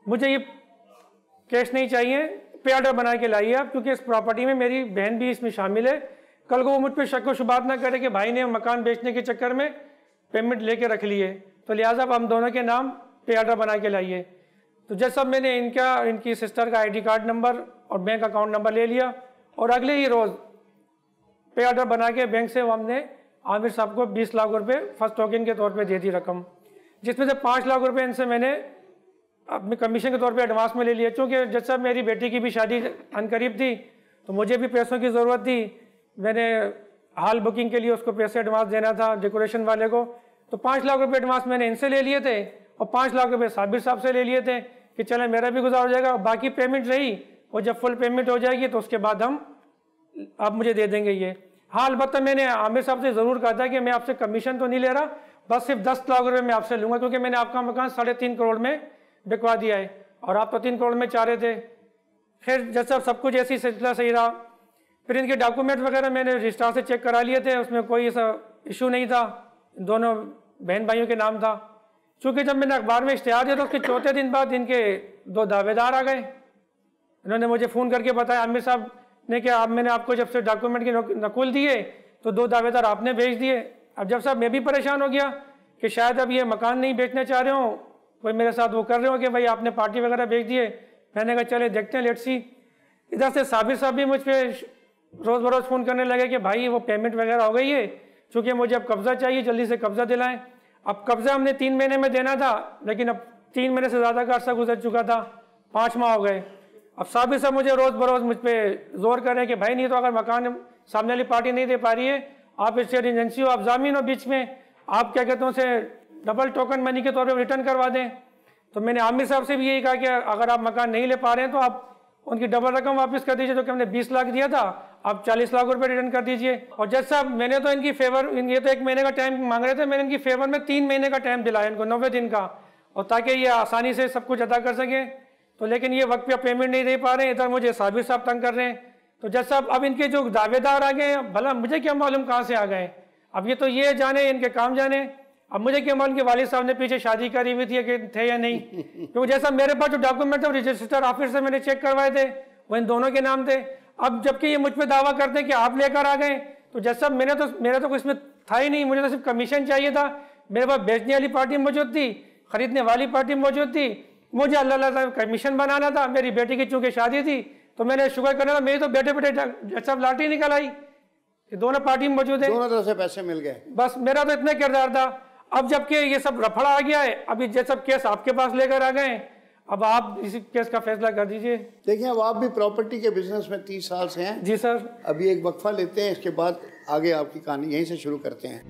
Speaker 3: मुझे ये कैश नहीं चाहिए पे ऑर्डर बना के लाइए आप, क्योंकि इस प्रॉपर्टी में मेरी बहन भी इसमें शामिल है। कल को वो मुझ पर शक व शुबात ना करे कि भाई ने मकान बेचने के चक्कर में पेमेंट लेके रख लिए। तो लिहाजा आप हम दोनों के नाम पे ऑर्डर बना के लाइए। तो जैसे मैंने इनका, इनकी सिस्टर का आईडी कार्ड नंबर और बैंक अकाउंट नंबर ले लिया और अगले ही रोज़ पे ऑर्डर बना के बैंक से हमने आमिर साहब को 20 लाख रुपए फ़र्स्ट टोकन के तौर पे दे दी रकम, जिसमें से पाँच लाख रुपए इनसे मैंने अपने कमीशन के तौर पे एडवांस में ले लिया क्योंकि जैसा मेरी बेटी की भी शादी अनकरीब थी तो मुझे भी पैसों की ज़रूरत थी। मैंने हाल बुकिंग के लिए उसको पैसे एडवांस देना था डेकोरेशन वाले को। तो पाँच लाख रुपये एडवांस मैंने इनसे ले लिए थे और पाँच लाख रुपये साबिर साहब से ले लिए थे। कि चले मेरा भी गुजार हो जाएगा बाकी पेमेंट रही और जब फुल पेमेंट हो जाएगी तो उसके बाद हम आप मुझे दे देंगे ये। हाँ अलबत्त मैंने आमिर साहब से ज़रूर कहा था कि मैं आपसे कमीशन तो नहीं ले रहा, बस सिर्फ़ दस लाख रुपये मैं आपसे लूँगा, क्योंकि मैंने आपका मकान साढ़े तीन करोड़ में बिकवा दिया है, और आप तो तीन करोड़ में चाह रहे थे। खैर, जैसा सब कुछ ऐसी सिलसिला सही रहा। फिर इनके डॉक्यूमेंट वगैरह मैंने रजिस्ट्रार से चेक करा लिए थे, उसमें कोई ऐसा इशू नहीं था। दोनों बहन भाइयों के नाम था। चूँकि जब मैंने अखबार में इश्तहार दिया तो उसके चौथे दिन बाद इनके दो दावेदार आ गए। इन्होंने मुझे फ़ोन करके बताया, आमिर साहब ने कि आप मैंने आपको जब से डॉक्यूमेंट की नकुल दिए तो दो दावेदार आपने भेज दिए। अब जब साहब मैं भी परेशान हो गया कि शायद अब ये मकान नहीं बेचना चाह रहे हो, कोई मेरे साथ वो कर रहे हो कि भाई आपने पार्टी वगैरह भेज दिए? मैंने कहा, चले देखते हैं लेट सी इधर से साबिर साहब भी मुझ पर रोज़ बरोज़ फ़ोन करने लगे कि, भाई, वो पेमेंट वगैरह हो गई है, चूँकि मुझे अब कब्ज़ा चाहिए, जल्दी से कब्ज़ा दिलाएँ। अब कब्ज़ा हमने तीन महीने में देना था, लेकिन अब तीन महीने से ज़्यादा का अर्सा गुजर चुका था, पाँच माह हो गए। अब साबिर साहब मुझे रोज़ बरोज़ मुझ पर ज़ोर कर रहे हैं कि भाई नहीं तो अगर मकान सामने वाली पार्टी नहीं दे पा रही है, आप स्टेट एजेंसी हो, आप जामीन हो बीच में, आप क्या कहते हैं उसे डबल टोकन मनी के तौर पर रिटर्न करवा दें। तो मैंने आमिर साहब से भी यही कहा कि अगर आप मकान नहीं ले पा रहे हैं तो आप उनकी डबल रकम वापस कर दीजिए, जो कि हमने 20 लाख दिया था आप 40 लाख रुपए रिटर्न कर दीजिए। और जज साहब मैंने तो इनकी फेवर ये तो एक महीने का टाइम मांग रहे थे मैंने इनकी फेवर में तीन महीने का टाइम दिलाया इनको नब्बे दिन का। और ताकि ये आसानी से सब कुछ अदा कर सकें। तो लेकिन ये वक्त पे पेमेंट नहीं दे पा रहे इधर मुझे साबिर साहब तंग कर रहे हैं। तो जज साहब अब इनके जो दावेदार आ गए भला मुझे क्या मालूम कहाँ से आ गए अब ये तो ये जाने इनके काम जाने। अब मुझे क्या मालूम कि वालिद साहब ने पीछे शादी करी हुई थी कि थे या नहीं। क्योंकि जैसा मेरे पास जो डॉक्यूमेंट थे रजिस्टर ऑफ़िस से मैंने चेक करवाए थे वो इन दोनों के नाम थे। अब जबकि ये मुझ पर दावा करते हैं कि आप लेकर आ गए तो जैसा मैंने तो मेरा तो इसमें था ही नहीं। मुझे तो सिर्फ़ कमीशन चाहिए था। मेरे पास बेचने वाली पार्टी मौजूद थी खरीदने वाली पार्टी मौजूद थी। मुझे अल्लाह अल्लाह कमीशन बनाना था। मेरी बेटी की चूँकि शादी थी तो मैंने शुक्र करना था मेरी तो बेटे बेटे सब लाठी निकल आई। कि दोनों पार्टी में मौजूद है।
Speaker 1: दोनों तरफ़ से पैसे मिल गए।
Speaker 3: बस मेरा तो इतना किरदार था। अब जबकि ये सब रफड़ा आ गया है अभी ये केस आपके पास लेकर आ गए अब आप इसी केस का फैसला कर दीजिए।
Speaker 1: देखिए अब आप भी प्रॉपर्टी के बिज़नेस में तीस साल से हैं।
Speaker 3: जी सर।
Speaker 1: अभी एक वक्फा लेते हैं इसके बाद आगे आपकी कहानी यहीं से शुरू करते हैं।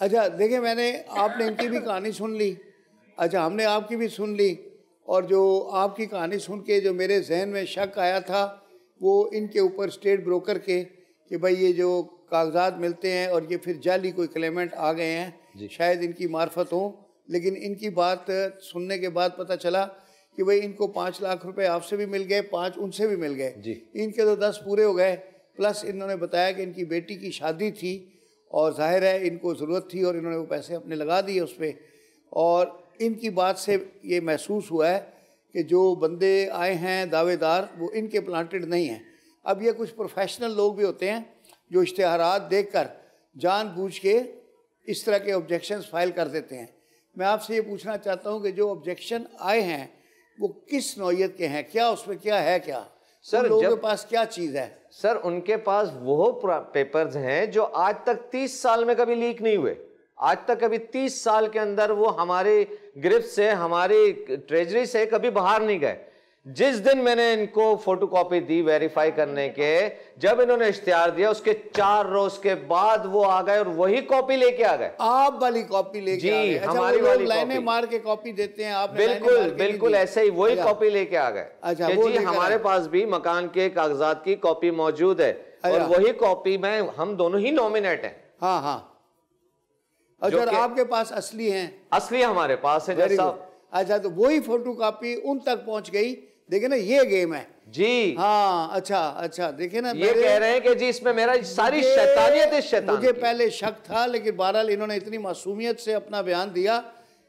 Speaker 1: अच्छा देखिए मैंने आपने इनकी भी कहानी सुन ली। अच्छा हमने आपकी भी सुन ली और जो आपकी कहानी सुन के जो मेरे जहन में शक आया था वो इनके ऊपर स्टेट ब्रोकर के कि भाई ये जो कागजात मिलते हैं और ये फिर जाली कोई क्लेमेंट आ गए हैं। शायद इनकी मार्फत हो लेकिन इनकी बात सुनने के बाद पता चला कि भाई इनको पाँच लाख रुपए आपसे भी मिल गए पाँच उनसे भी मिल गए। इनके तो दस पूरे हो गए प्लस इन्होंने बताया कि इनकी बेटी की शादी थी और ज़ाहिर है इनको ज़रूरत थी और इन्होंने वो पैसे अपने लगा दिए उस पर और इनकी बात से ये महसूस हुआ है कि जो बंदे आए हैं दावेदार वो इनके प्लांटेड नहीं हैं। अब ये कुछ प्रोफेशनल लोग भी होते हैं जो कर जान बूझ के इस तरह के ऑब्जेक्शन फ़ाइल कर देते हैं। मैं आपसे ये पूछना चाहता हूँ कि जो ऑब्जेक्शन आए हैं वो किस नौीयत के हैं? क्या उसमें क्या है क्या? सर लोगों के पास क्या चीज़ है?
Speaker 2: सर उनके पास वो पेपर्स हैं जो आज तक तीस साल में कभी लीक नहीं हुए। आज तक कभी तीस साल के अंदर वो हमारे ग्रिप से हमारी ट्रेजरी से कभी बाहर नहीं गए। जिस दिन मैंने इनको फ़ोटो कॉपी दी वेरीफाई करने के जब इन्होंने इश्तेहार दिया उसके चार रोज के बाद वो आ गए और वही कॉपी लेके आ गए।
Speaker 1: आप वाली कॉपी लेके
Speaker 2: जी
Speaker 1: आ गए।
Speaker 2: अच्छा, हमारी वाली
Speaker 1: लाइनें मार के कॉपी देते हैं आप
Speaker 2: बिल्कुल बिल्कुल ऐसे ही वही कॉपी लेके आ गए।
Speaker 1: अच्छा
Speaker 2: जी हमारे पास भी मकान के कागजात की कॉपी मौजूद है और अच्छा। वही कॉपी में हम दोनों ही नॉमिनेट है।
Speaker 1: हाँ हाँ। अच्छा आपके पास असली है?
Speaker 2: असली हमारे पास है जैसा
Speaker 1: अच्छा तो वही फ़ोटो कॉपी उन तक पहुँच गई देखे ना ये गेम है।
Speaker 2: जी।
Speaker 1: हाँ अच्छा अच्छा देखे ना
Speaker 2: ये कह रहे हैं कि जी इसमें मेरा सारी शैतानियत इस शैतान
Speaker 1: मुझे पहले शक था लेकिन बहरहाल इन्होंने इतनी मासूमियत से अपना बयान दिया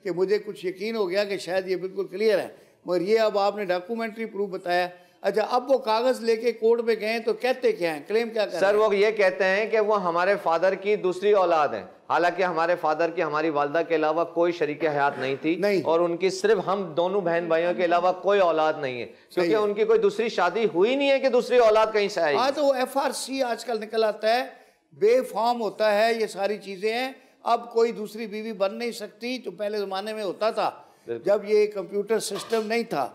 Speaker 1: कि मुझे कुछ यकीन हो गया कि शायद ये बिल्कुल क्लियर है। मगर ये अब आपने डॉक्यूमेंट्री प्रूफ बताया अच्छा अब वो कागज़ लेके कोर्ट में गए तो कहते क्या हैं? क्लेम क्या कर
Speaker 2: सर वो ये कहते हैं कि वो हमारे फादर की दूसरी औलाद है। हालाँकि हमारे फादर की हमारी वालदा के अलावा कोई शरीक हयात नहीं थी
Speaker 1: नहीं।
Speaker 2: और उनकी सिर्फ़ हम दोनों बहन भाइयों के अलावा कोई औलाद नहीं है। क्योंकि उनकी कोई दूसरी शादी हुई नहीं है कि दूसरी औलाद कहीं से आई
Speaker 1: हाँ तो एफ़ आर सी आजकल निकल आता है। बेफॉर्म होता है ये सारी चीज़ें हैं। अब कोई दूसरी बीवी बन नहीं सकती तो पहले ज़माने में होता था जब ये कंप्यूटर सिस्टम नहीं था।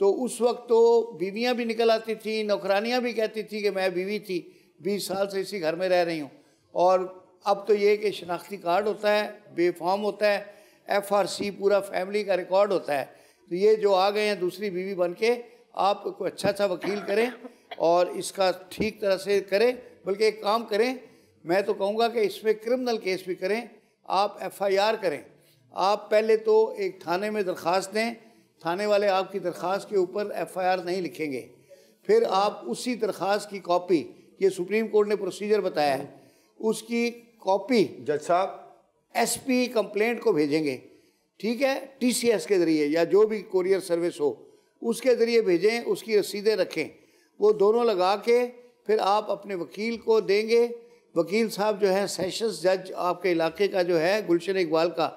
Speaker 1: तो उस वक्त तो बीवियाँ भी निकल आती थी, नौकरानियाँ भी कहती थी कि मैं बीवी थी, बीस साल से इसी घर में रह रही हूँ। और अब तो ये कि शनाख्ती कार्ड होता है बेफॉर्म होता है एफ़ आर सी पूरा फैमिली का रिकॉर्ड होता है। तो ये जो आ गए हैं दूसरी बीवी बन के, आप कोई अच्छा सा वकील करें और इसका ठीक तरह से करें, बल्कि एक काम करें, मैं तो कहूँगा कि इसमें क्रिमिनल केस भी करें, आप एफआईआर करें। आप पहले तो एक थाने में दरख्वास्त दें थाने वाले आपकी दरख्वास्त के ऊपर एफआईआर नहीं लिखेंगे। फिर आप उसी दरख्वास्त की कॉपी ये सुप्रीम कोर्ट ने प्रोसीजर बताया है उसकी कॉपी
Speaker 4: जज साहब।
Speaker 1: एसपी कंप्लेंट को भेजेंगे। ठीक है? टीसीएस के ज़रिए या जो भी कोरियर सर्विस हो उसके ज़रिए भेजें उसकी रसीदें रखें। वो दोनों लगा के फिर आप अपने वकील को देंगे। वकील साहब जो है सेशंस जज आपके इलाके का जो है गुलशन इकबाल का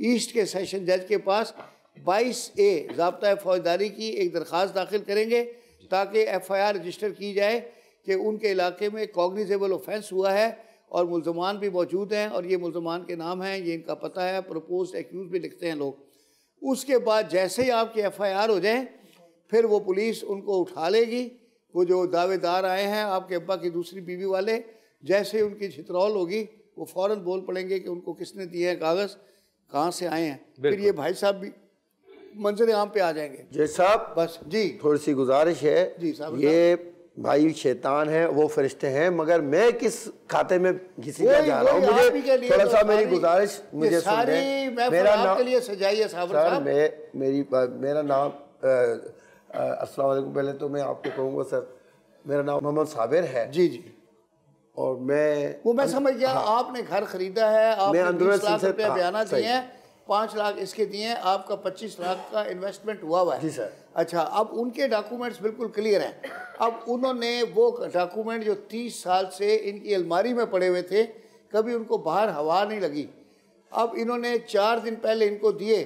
Speaker 1: ईस्ट के सेशन जज के पास। 22 ए जबता फौजदारी की एक दरख्वास्त दाखिल करेंगे ताकि एफ़ आई आर रजिस्टर की जाए कि उनके इलाके में कॉग्निजेबल ऑफेंस हुआ है और मुलजमान भी मौजूद हैं और ये मुलजमान के नाम हैं ये इनका पता है प्रपोज एक्यूज भी लिखते हैं लोग। उसके बाद जैसे ही आपके एफ़ आई आर हो जाए फिर वो पुलिस उनको उठा लेगी। वो जो दावेदार आए हैं आपके अब्बा की दूसरी बीवी वाले जैसे ही उनकी छितरौल होगी वो फ़ौरन बोल पड़ेंगे कि उनको किसने दिए हैं कागज़ कहाँ से आए हैं। फिर ये भाई साहब भी मंजर आम पे आ जाएँगे।
Speaker 4: जज साहब
Speaker 1: बस जी।
Speaker 4: थोड़ी सी गुजारिश है।
Speaker 1: जी, साहब
Speaker 4: ये भाई शैतान है वो फरिश्ते हैं मगर मैं किस खाते में घिसी जा रहा हूँ?
Speaker 1: ही के
Speaker 4: मुझे थोड़ा
Speaker 1: तो
Speaker 4: सा मेरी गुजारिश मुझे
Speaker 1: सारी
Speaker 4: मेरा नाम
Speaker 1: लिए सजाई है
Speaker 4: सर मैं मेरी मेरा नाम अस्सलाम वालेकुम। पहले तो मैं आपको कहूँगा सर मेरा नाम मोहम्मद साबिर है।
Speaker 1: जी जी।
Speaker 4: और मैं
Speaker 1: वो मैं समझ गया आपने घर खरीदा है आपने
Speaker 4: अंदरूनी
Speaker 1: बीस लाख
Speaker 4: सिलसिले-
Speaker 1: रुपया
Speaker 4: हाँ,
Speaker 1: बयाना। दिए हैं। पाँच लाख इसके दिए आपका पच्चीस लाख का इन्वेस्टमेंट हुआ हुआ है।
Speaker 4: जी, सर।
Speaker 1: अच्छा अब उनके डॉक्यूमेंट्स बिल्कुल क्लियर हैं। अब उन्होंने वो डॉक्यूमेंट जो तीस साल से इनकी अलमारी में पड़े हुए थे कभी उनको बाहर हवा नहीं लगी। अब इन्होंने चार दिन पहले इनको दिए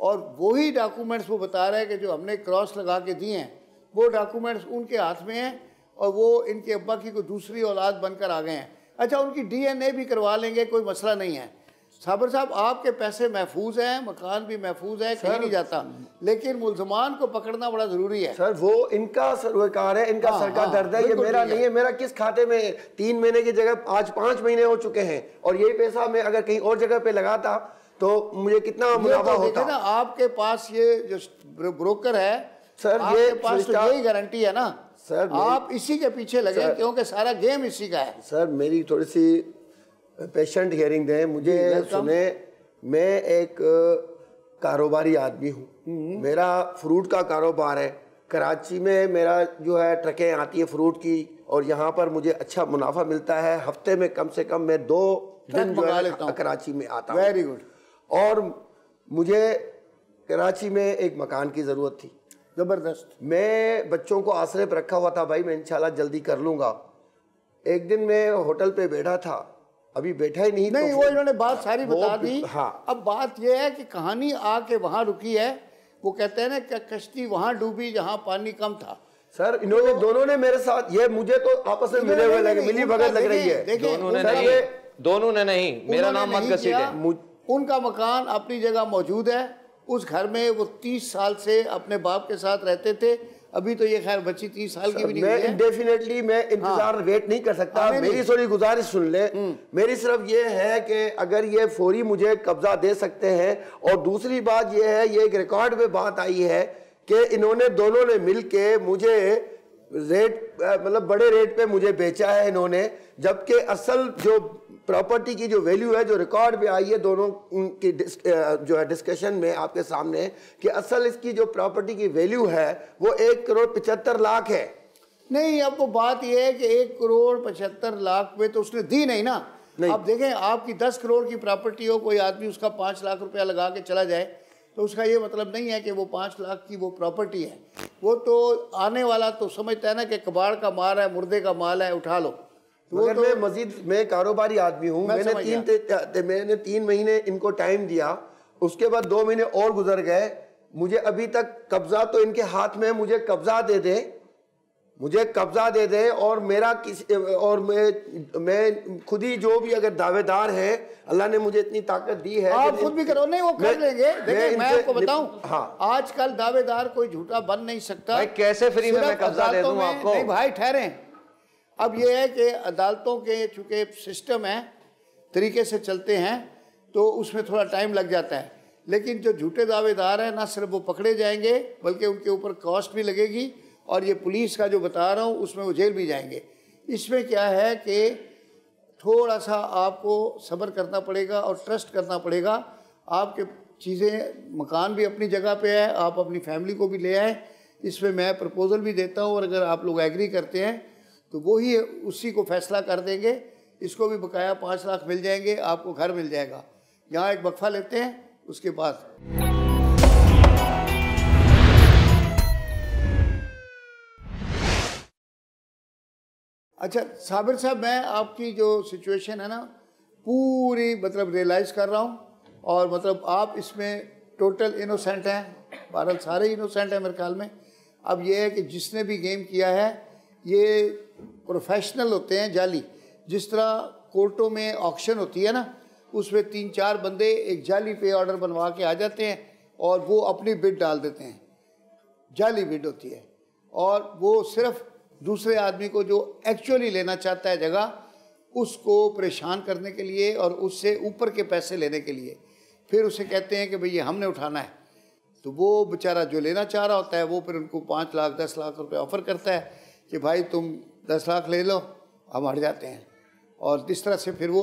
Speaker 1: और वही डॉक्यूमेंट्स वो बता रहे हैं कि जो हमने क्रॉस लगा के दिए हैं वो डॉक्यूमेंट्स उनके हाथ में हैं और वो इनके अब्बा की कोई दूसरी औलाद बनकर आ गए हैं। अच्छा उनकी डीएनए भी करवा लेंगे कोई मसला नहीं है। साबर साहब आपके पैसे महफूज हैं मकान भी महफूज है कहीं नहीं जाता। लेकिन मुलजमान को पकड़ना बड़ा ज़रूरी है।
Speaker 4: सर वो इनका सरोकार है इनका
Speaker 1: हाँ,
Speaker 4: सर का
Speaker 1: हाँ,
Speaker 4: दर्द है ये मेरा नहीं है। मेरा किस खाते में तीन महीने की जगह आज पाँच महीने हो चुके हैं और यही पैसा मैं अगर कहीं और जगह पे लगाता तो मुझे कितना मुनाफा
Speaker 1: तो
Speaker 4: होता।
Speaker 1: ना आपके पास ये जो ब्रोकर है
Speaker 4: सर, ये
Speaker 1: पास तो यही गारंटी है ना।
Speaker 4: सर,
Speaker 1: आप इसी के पीछे लगे क्योंकि सारा गेम इसी का है।
Speaker 4: सर मेरी थोड़ी सी पेशेंट हियरिंग दें मुझे सुने मैं एक कारोबारी आदमी हूँ। मेरा फ्रूट का कारोबार है। कराची में मेरा जो है ट्रकें आती हैं फ्रूट की और यहाँ पर मुझे अच्छा मुनाफा मिलता है। हफ़्ते में कम से कम मैं दो दिन जो है कराची में आता हूँ।
Speaker 1: वेरी गुड
Speaker 4: और मुझे कराची में एक मकान की ज़रूरत थी।
Speaker 1: ज़बरदस्त।
Speaker 4: मैं बच्चों को आसरे पर रखा हुआ था भाई मैं इंशाल्लाह जल्दी कर लूँगा। एक दिन मैं होटल पे बैठा था अभी बैठा ही नहीं
Speaker 1: नहीं
Speaker 4: तो
Speaker 1: वो इन्होंने बात सारी बता दी।
Speaker 4: हाँ।
Speaker 1: अब बात यह है कि कहानी आके वहाँ रुकी है। वो कहते हैं ना कि कश्ती वहाँ डूबी जहाँ पानी कम था।
Speaker 4: सर इन्होंने दोनों ने मेरे साथ ये मुझे तो आपस में मिले हुए लगे मिली भगत लग रही है।
Speaker 1: देखिए,
Speaker 2: दोनों ने नहीं। दोनों ने नहीं। मेरा नाम मत घसीटे
Speaker 1: उनका मकान अपनी जगह मौजूद है। उस घर में वो तीस साल से अपने बाप के साथ रहते थे। अभी तो ये खैर बच्ची तीस साल की भी नहीं
Speaker 4: मैं
Speaker 1: है।
Speaker 4: इंडेफिनेटली मैं इंतज़ार वेट नहीं कर सकता।
Speaker 1: हाँ,
Speaker 4: मेरी। थोड़ी गुजारिश सुन ले। मेरी सिर्फ़ ये है कि अगर ये फौरी मुझे कब्जा दे सकते हैं और दूसरी बात ये है ये एक रिकॉर्ड में बात आई है कि इन्होंने दोनों ने मिलके मुझे रेट मतलब बड़े रेट पे मुझे बेचा है इन्होंने जबकि असल जो प्रॉपर्टी की जो वैल्यू है जो रिकॉर्ड पे आई है दोनों की जो है डिस्कशन में आपके सामने कि असल इसकी जो प्रॉपर्टी की वैल्यू है वो एक करोड़ पचहत्तर लाख है।
Speaker 1: नहीं अब वो बात ये है कि एक करोड़ पचहत्तर लाख में तो उसने दी नहीं ना।
Speaker 4: नहीं।
Speaker 1: आप देखें आपकी दस करोड़ की प्रॉपर्टी हो कोई आदमी उसका पाँच लाख रुपया लगा के चला जाए तो उसका ये मतलब नहीं है कि वो पाँच लाख की वो प्रॉपर्टी है। वो तो आने वाला तो समझता है ना कि कबाड़ का माल है मुर्दे का माल है उठा लो। तो
Speaker 4: मगर
Speaker 1: तो
Speaker 4: मैं मजीद मैं कारोबारी आदमी हूँ।
Speaker 1: मैं
Speaker 4: मैंने तीन ते, ते, मैंने तीन महीने इनको टाइम दिया। उसके बाद दो महीने और गुजर गए। मुझे अभी तक कब्जा तो इनके हाथ में मुझे कब्जा दे दे। मुझे कब्जा दे दे और मेरा किस और मैं मैं खुद ही जो भी अगर दावेदार है अल्लाह ने मुझे इतनी ताकत दी है
Speaker 1: आप खुद भी करो नहीं वो कर लेंगे। देखिए मैं आपको बताऊँ
Speaker 4: हाँ।
Speaker 1: आजकल दावेदार कोई झूठा बन नहीं सकता।
Speaker 2: भाई, कैसे फ्री में मैं कब्जा दे दूँ आपको?
Speaker 1: नहीं भाई ठहरे। अब ये है कि अदालतों के चूँकि सिस्टम है तरीके से चलते हैं तो उसमें थोड़ा टाइम लग जाता है। लेकिन जो झूठे दावेदार हैं ना सिर्फ़ वो पकड़े जाएँगे बल्कि उनके ऊपर कॉस्ट भी लगेगी। और ये पुलिस का जो बता रहा हूँ, उसमें वो जेल भी जाएँगे। इसमें क्या है कि थोड़ा सा आपको सब्र करना पड़ेगा और ट्रस्ट करना पड़ेगा। आपके चीज़ें, मकान भी अपनी जगह पे है, आप अपनी फैमिली को भी ले आए। इसमें मैं प्रपोज़ल भी देता हूँ और अगर आप लोग एग्री करते हैं तो वो ही उसी को फैसला कर देंगे। इसको भी बकाया पाँच लाख मिल जाएँगे, आपको घर मिल जाएगा। यहाँ एक वक्फा लेते हैं, उसके बाद। अच्छा साबिर साहब, मैं आपकी जो सिचुएशन है ना, पूरी मतलब रियलाइज़ कर रहा हूँ और मतलब आप इसमें टोटल इनोसेंट हैं भारत सारे इनोसेंट हैं मेरे ख्याल में। अब ये है कि जिसने भी गेम किया है, ये प्रोफेशनल होते हैं जाली। जिस तरह कोर्टों में ऑक्शन होती है ना, उसमें तीन चार बंदे एक जाली पे ऑर्डर बनवा के आ जाते हैं और वो अपनी बिड डाल देते हैं। जाली बिड होती है और वो सिर्फ़ दूसरे आदमी को जो एक्चुअली लेना चाहता है जगह, उसको परेशान करने के लिए और उससे ऊपर के पैसे लेने के लिए। फिर उसे कहते हैं कि भई ये हमने उठाना है। तो वो बेचारा जो लेना चाह रहा होता है, वो फिर उनको पाँच लाख, दस लाख रुपए ऑफ़र करता है कि भाई तुम दस लाख ले लो, हम हट जाते हैं। और इस तरह से फिर वो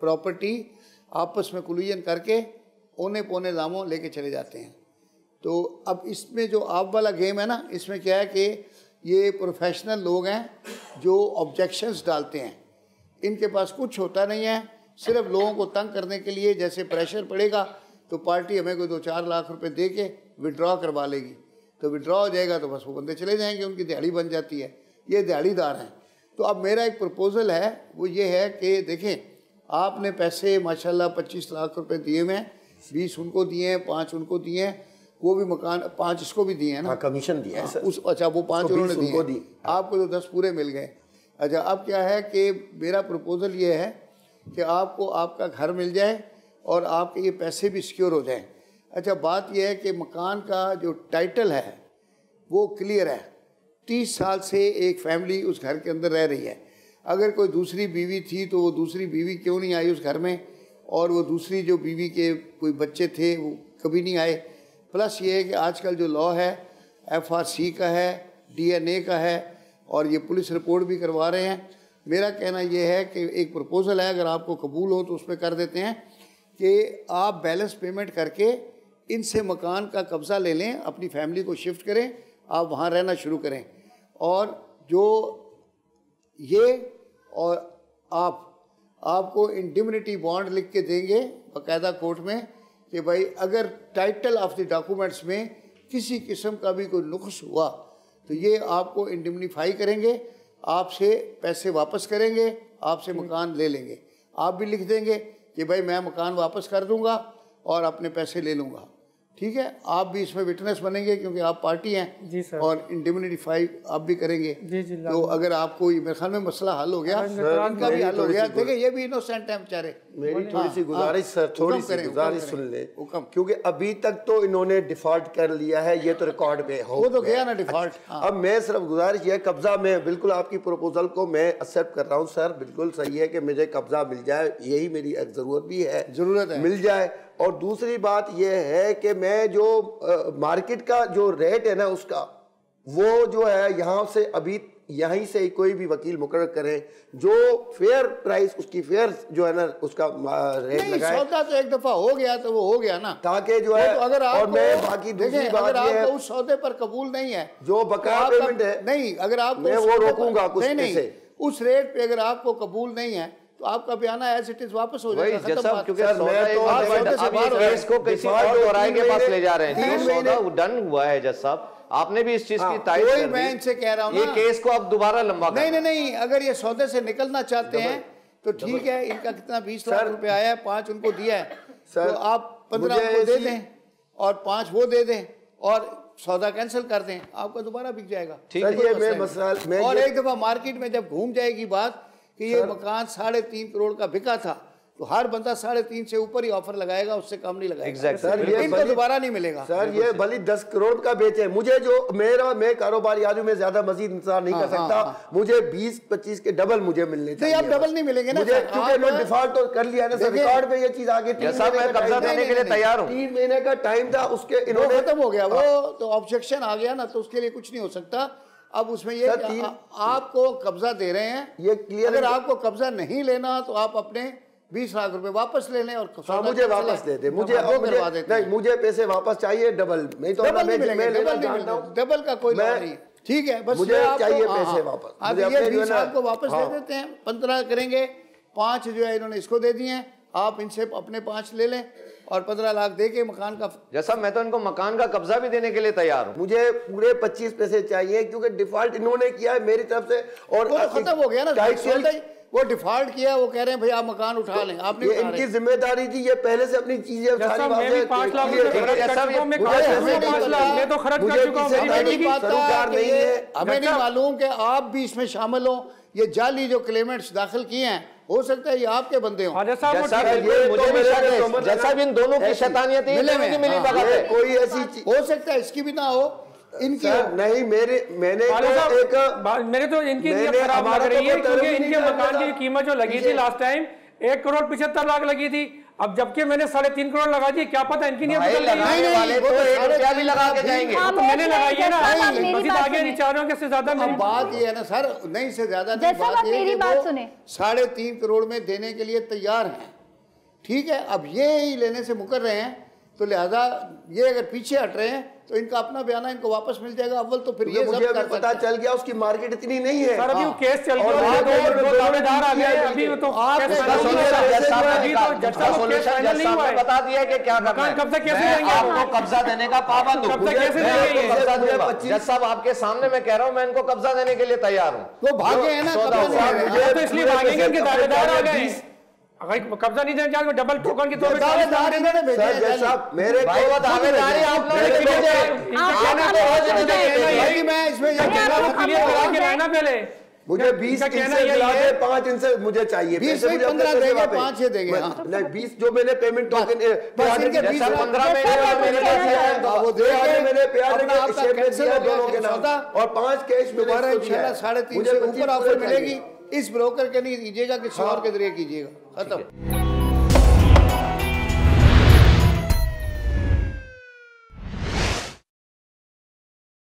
Speaker 1: प्रॉपर्टी आपस में कुलियन करके ओने पौने दामों लेके चले जाते हैं। तो अब इसमें जो आप वाला गेम है ना, इसमें क्या है कि ये प्रोफेशनल लोग हैं जो ऑब्जेक्शंस डालते हैं। इनके पास कुछ होता नहीं है, सिर्फ़ लोगों को तंग करने के लिए जैसे प्रेशर पड़ेगा तो पार्टी हमें कोई दो चार लाख रुपए दे के विड्रॉ करवा लेगी। तो विड्रॉ हो जाएगा तो बस वो बंदे चले जाएँगे, उनकी दिहाड़ी बन जाती है। ये दिहाड़ीदार हैं। तो अब मेरा एक प्रपोज़ल है, वो ये है कि देखें, आपने पैसे माशाल्लाह पच्चीस लाख रुपए दिए हुए हैं, बीस उनको दिए हैं, पाँच उनको दिए हैं वो भी मकान पाँच इसको भी दिए हैं ना।
Speaker 4: हाँ कमीशन दिया है
Speaker 1: हाँ, उस अच्छा वो पाँच
Speaker 4: उसको
Speaker 1: उन्होंने दिए
Speaker 4: दी।
Speaker 1: आपको तो दस पूरे मिल गए। अच्छा अब क्या है कि मेरा प्रपोजल ये है कि आपको आपका घर मिल जाए और आपके ये पैसे भी सिक्योर हो जाएँ। अच्छा बात यह है कि मकान का जो टाइटल है वो क्लियर है। तीस साल से एक फैमिली उस घर के अंदर रह रही है। अगर कोई दूसरी बीवी थी तो वो दूसरी बीवी क्यों नहीं आई उस घर में? और वो दूसरी जो बीवी के कोई बच्चे थे वो कभी नहीं आए। प्लस ये है कि आजकल जो लॉ है एफ़ आर सी का है डी एन ए का है, और ये पुलिस रिपोर्ट भी करवा रहे हैं। मेरा कहना ये है कि एक प्रपोज़ल है, अगर आपको कबूल हो तो उस पर कर देते हैं कि आप बैलेंस पेमेंट करके इनसे मकान का कब्ज़ा ले लें, अपनी फैमिली को शिफ्ट करें, आप वहाँ रहना शुरू करें। और जो ये और आप, आपको इंडिमनिटी बॉन्ड लिख के देंगे बाकायदा कोर्ट में कि भाई अगर टाइटल ऑफ़ द डॉक्यूमेंट्स में किसी किस्म का भी कोई नुक्स हुआ तो ये आपको इंडिमनीफाई करेंगे आपसे पैसे वापस करेंगे आपसे मकान ले लेंगे। आप भी लिख देंगे कि भाई मैं मकान वापस कर दूँगा और अपने पैसे ले लूँगा। ठीक है? आप भी इसमें विटनेस बनेंगे क्योंकि आप पार्टी हैं
Speaker 3: जी सर।
Speaker 1: और इंडिमनिफाई आप भी करेंगे।
Speaker 3: जी जी
Speaker 1: तो अगर आपको मेरे ख्याल में मसला हल हो गया इनका भी हल हो गया। देखिए ये भी इनोसेंट है बेचारे।
Speaker 4: मेरी थोड़ी सी
Speaker 1: हाँ,
Speaker 4: गुजारिश
Speaker 1: हाँ,
Speaker 4: सर थोड़ी सी गुजारिश सुन ले। क्योंकि अभी तक तो इन्होंने डिफ़ॉल्ट कर लिया है ये तो रिकॉर्ड में हो
Speaker 1: वो तो गया ना डिफ़ॉल्ट हाँ।
Speaker 4: अब मैं सिर्फ़ गुजारिश ये कब्जा में बिल्कुल आपकी प्रपोजल को मैं एक्सेप्ट कर रहा हूँ सर। बिल्कुल सही है कि मुझे कब्जा मिल जाए यही मेरी ज़रूरत भी है।
Speaker 1: ज़रूरत है।
Speaker 4: मिल जाए और दूसरी बात यह है कि मैं जो अ, मार्केट का जो रेट है ना उसका वो जो है यहाँ से अभी यहीं से ही कोई भी वकील मुकर करें जो फेयर प्राइस उसकी फेयर जो है ना उसका रेट
Speaker 1: नहीं
Speaker 4: लगाए।
Speaker 1: सौदा तो एक दफ़ा हो गया तो वो हो गया ना।
Speaker 4: ताकि जो है
Speaker 1: तो अगर
Speaker 4: और मैं बाकी दूसरी बात
Speaker 1: अगर आपको
Speaker 4: है
Speaker 1: उस सौदे पर कबूल नहीं है
Speaker 4: जो
Speaker 1: तो
Speaker 4: बकाया पेमेंट है
Speaker 1: नहीं अगर आप
Speaker 4: मैं वो रोकूँगा कुछ
Speaker 1: नहीं उस रेट पे अगर आपको कबूल नहीं है तो आपका बयाना एज इट इज़ वापस हो
Speaker 2: वही
Speaker 1: जाएगा
Speaker 2: जैसा क्योंकि सौदा
Speaker 4: तो
Speaker 1: आप सौदे से
Speaker 2: अब
Speaker 1: बाहर हो
Speaker 2: इस
Speaker 1: गए।
Speaker 2: केस को किसी और
Speaker 4: दो
Speaker 2: के पास ले जा रहे हैं। जो सौदा डन हुआ है जज साहब आपने भी इस चीज़ की
Speaker 1: हाँ,
Speaker 2: तारीफ़
Speaker 1: कोई मैं इनसे कह रहा हूँ
Speaker 2: ये केस को अब दोबारा लंबा
Speaker 1: नहीं नहीं नहीं अगर ये सौदे से निकलना चाहते हैं तो ठीक है इनका कितना बीस लाख रुपए आया है पाँच उनको दिया है।
Speaker 4: सर,
Speaker 1: तो आप पंद्रह उनको दे दें और पाँच वो दे दें और सौदा कैंसिल कर दें। आपका दोबारा बिक जाएगा।
Speaker 2: ठीक
Speaker 4: मैं मसला-
Speaker 1: और एक दफ़ा मार्केट में जब घूम जाएगी बात कि ये मकान साढ़े तीन करोड़ का बिका था तो हर बंदा साढ़े तीन से ऊपर ही ऑफ़र लगाएगा उससे कम नहीं लगाएगा।
Speaker 2: Exactly.
Speaker 4: सर ये
Speaker 1: इनको दोबारा नहीं मिलेगा।
Speaker 4: सर ये भली दस करोड़ का बेचे। मुझे जो मेरा मैं कारोबारी आदमी में ज़्यादा मजीद इंतज़ार नहीं कर
Speaker 1: हाँ,
Speaker 4: सकता।
Speaker 1: हाँ,
Speaker 4: मुझे बीस पच्चीस के डबल मुझे मिलने चाहिए
Speaker 1: अब डबल नहीं मिलेंगे ना
Speaker 4: मुझे क्योंकि मैं डिफ़ॉल्ट तो कर लिया ना सर। रिकॉर्ड पे ये चीज़ आ गई तीन
Speaker 2: जैसा
Speaker 4: महीने
Speaker 2: मैं
Speaker 4: का
Speaker 2: कब्जा देने के लिए तैयार हूँ।
Speaker 4: तीन महीने का टाइम था उसके
Speaker 1: खत्म हो गया। वो तो ऑब्जेक्शन आ गया ना तो उसके लिए कुछ नहीं हो सकता। अब उसमें ये
Speaker 4: तीन-
Speaker 1: आ- आपको कब्जा दे रहे हैं।
Speaker 4: ये clear
Speaker 1: अगर आपको कब्जा नहीं लेना तो आप अपने बीस लाख रुपए वापस ले लें और
Speaker 4: हाँ मुझे वापस दे दे मुझे
Speaker 1: वो
Speaker 4: मुझे नहीं मुझे पैसे वापस चाहिए डबल। नहीं तो
Speaker 1: डबल नहीं मिलेंगे
Speaker 4: मैं
Speaker 1: डबल नहीं
Speaker 4: हूँ
Speaker 1: मिलेंगे। डबल का कोई नहीं। ठीक है बस
Speaker 4: मुझे चाहिए
Speaker 1: हाँ,
Speaker 4: पैसे
Speaker 1: हाँ।
Speaker 4: वापस।
Speaker 1: हाँ, ये बीस
Speaker 4: है ना-
Speaker 1: आपको वापस
Speaker 4: हाँ।
Speaker 1: दे देते हैं पंद्रह करेंगे पाँच जो है इन्होंने इसको दे दिए हैं। आप इनसे अपने पाँच ले लें। और पंद्रह लाख दे के मकान का
Speaker 2: जैसा मैं तो इनको मकान का कब्जा भी देने के लिए तैयार हूँ।
Speaker 4: मुझे पूरे 25 पैसे चाहिए क्योंकि डिफ़ॉल्ट इन्होंने किया है मेरी तरफ़ से और
Speaker 1: वो तो खत्म हो गया ना। वो डिफ़ॉल्ट किया वो कह रहे हैं भाई आप मकान उठा लें आप
Speaker 4: ये इनकी ज़िम्मेदारी थी ये पहले से अपनी चीज़ें
Speaker 3: हूँ तो हूँ।
Speaker 4: है।
Speaker 1: हमें नहीं मालूम कि आप भी इसमें शामिल हो ये जाली जो क्लेमेंट्स दाखिल किए हैं हो सकता है ये आपके बंदे हों।
Speaker 2: जैसा
Speaker 4: तो
Speaker 2: मुझे भी
Speaker 4: मेरे
Speaker 2: शक
Speaker 4: समझ
Speaker 2: जैसा भी इन दोनों की शैतानियत है
Speaker 4: कोई ऐसी
Speaker 1: हो सकता है इसकी भी ना हो इनकी
Speaker 4: नहीं मेरे मैंने तो एक
Speaker 3: मेरे तो इनकी खराब लग
Speaker 4: तो
Speaker 3: रही है क्योंकि इनके मकान की कीमत जो लगी थी लास्ट टाइम एक करोड़ पिछहत्तर लाख लगी थी। अब जबकि मैंने साढ़े तीन करोड़ लगा दिए क्या पता इनकी नीयत
Speaker 2: भाई
Speaker 3: बदल है।
Speaker 1: नहीं,
Speaker 2: वाले
Speaker 1: वो
Speaker 2: तो
Speaker 1: तो
Speaker 2: एक रुपया भी लगा के जाएँगे।
Speaker 3: तो मैंने लगाई है ना। मजीद
Speaker 5: बात
Speaker 3: आगे निचारों के से ज़्यादा मेरी
Speaker 1: बात ये है ना सर नहीं से ज़्यादा नहीं बात ये है कि वो साढ़े तीन करोड़ में देने के लिए तैयार है। ठीक है अब ये ही लेने से मुकर रहे हैं तो लिहाजा ये अगर पीछे हट रहे हैं तो इनका अपना बयाना इनको वापस मिल जाएगा अव्वल तो फिर ये
Speaker 4: मुझे अभी पता चल गया उसकी मार्केट इतनी नहीं है।
Speaker 3: सर अभी वो
Speaker 1: हाँ।
Speaker 3: केस चल है। हुआ है।
Speaker 2: बता दिया कि क्या है।
Speaker 3: कब्जा कैसे देंगे
Speaker 2: आपको कब्जा देने का पाबंद हूँ। जज साहब आपके सामने मैं कह रहा हूँ मैं इनको कब्जा देने के लिए तैयार हूँ।
Speaker 1: वो भागे हैं ना हैं।
Speaker 3: तो इसलिए अगर कब्जा नहीं देना चाहते डबल टोकन के
Speaker 1: भेजे
Speaker 4: सर
Speaker 1: हैं।
Speaker 4: साहब मेरे
Speaker 2: भाई वो दावेदारी आप लोगों ने
Speaker 3: तो यही
Speaker 1: मैं इसमें ये
Speaker 3: क्लियर करा के रहना पहले।
Speaker 4: मुझे बीस इनसे
Speaker 3: यही
Speaker 4: दिला दे पाँच इनसे मुझे चाहिए।
Speaker 1: बीस पंद्रह देंगे। पाँच ये देंगे, हाँ।
Speaker 4: नहीं बीस जो मैंने पेमेंट टोकन
Speaker 2: पंद्रह मेरे पास दिया है,
Speaker 1: वो दे
Speaker 4: मैंने प्यार में दोनों के नाम। और पाँच कैश में।
Speaker 1: साढ़े तीन
Speaker 4: मुझे
Speaker 1: ऊपर मिलेगी। इस ब्रोकर के नहीं कीजिएगा किसी और के ज़रिए कीजिएगा। खत्म।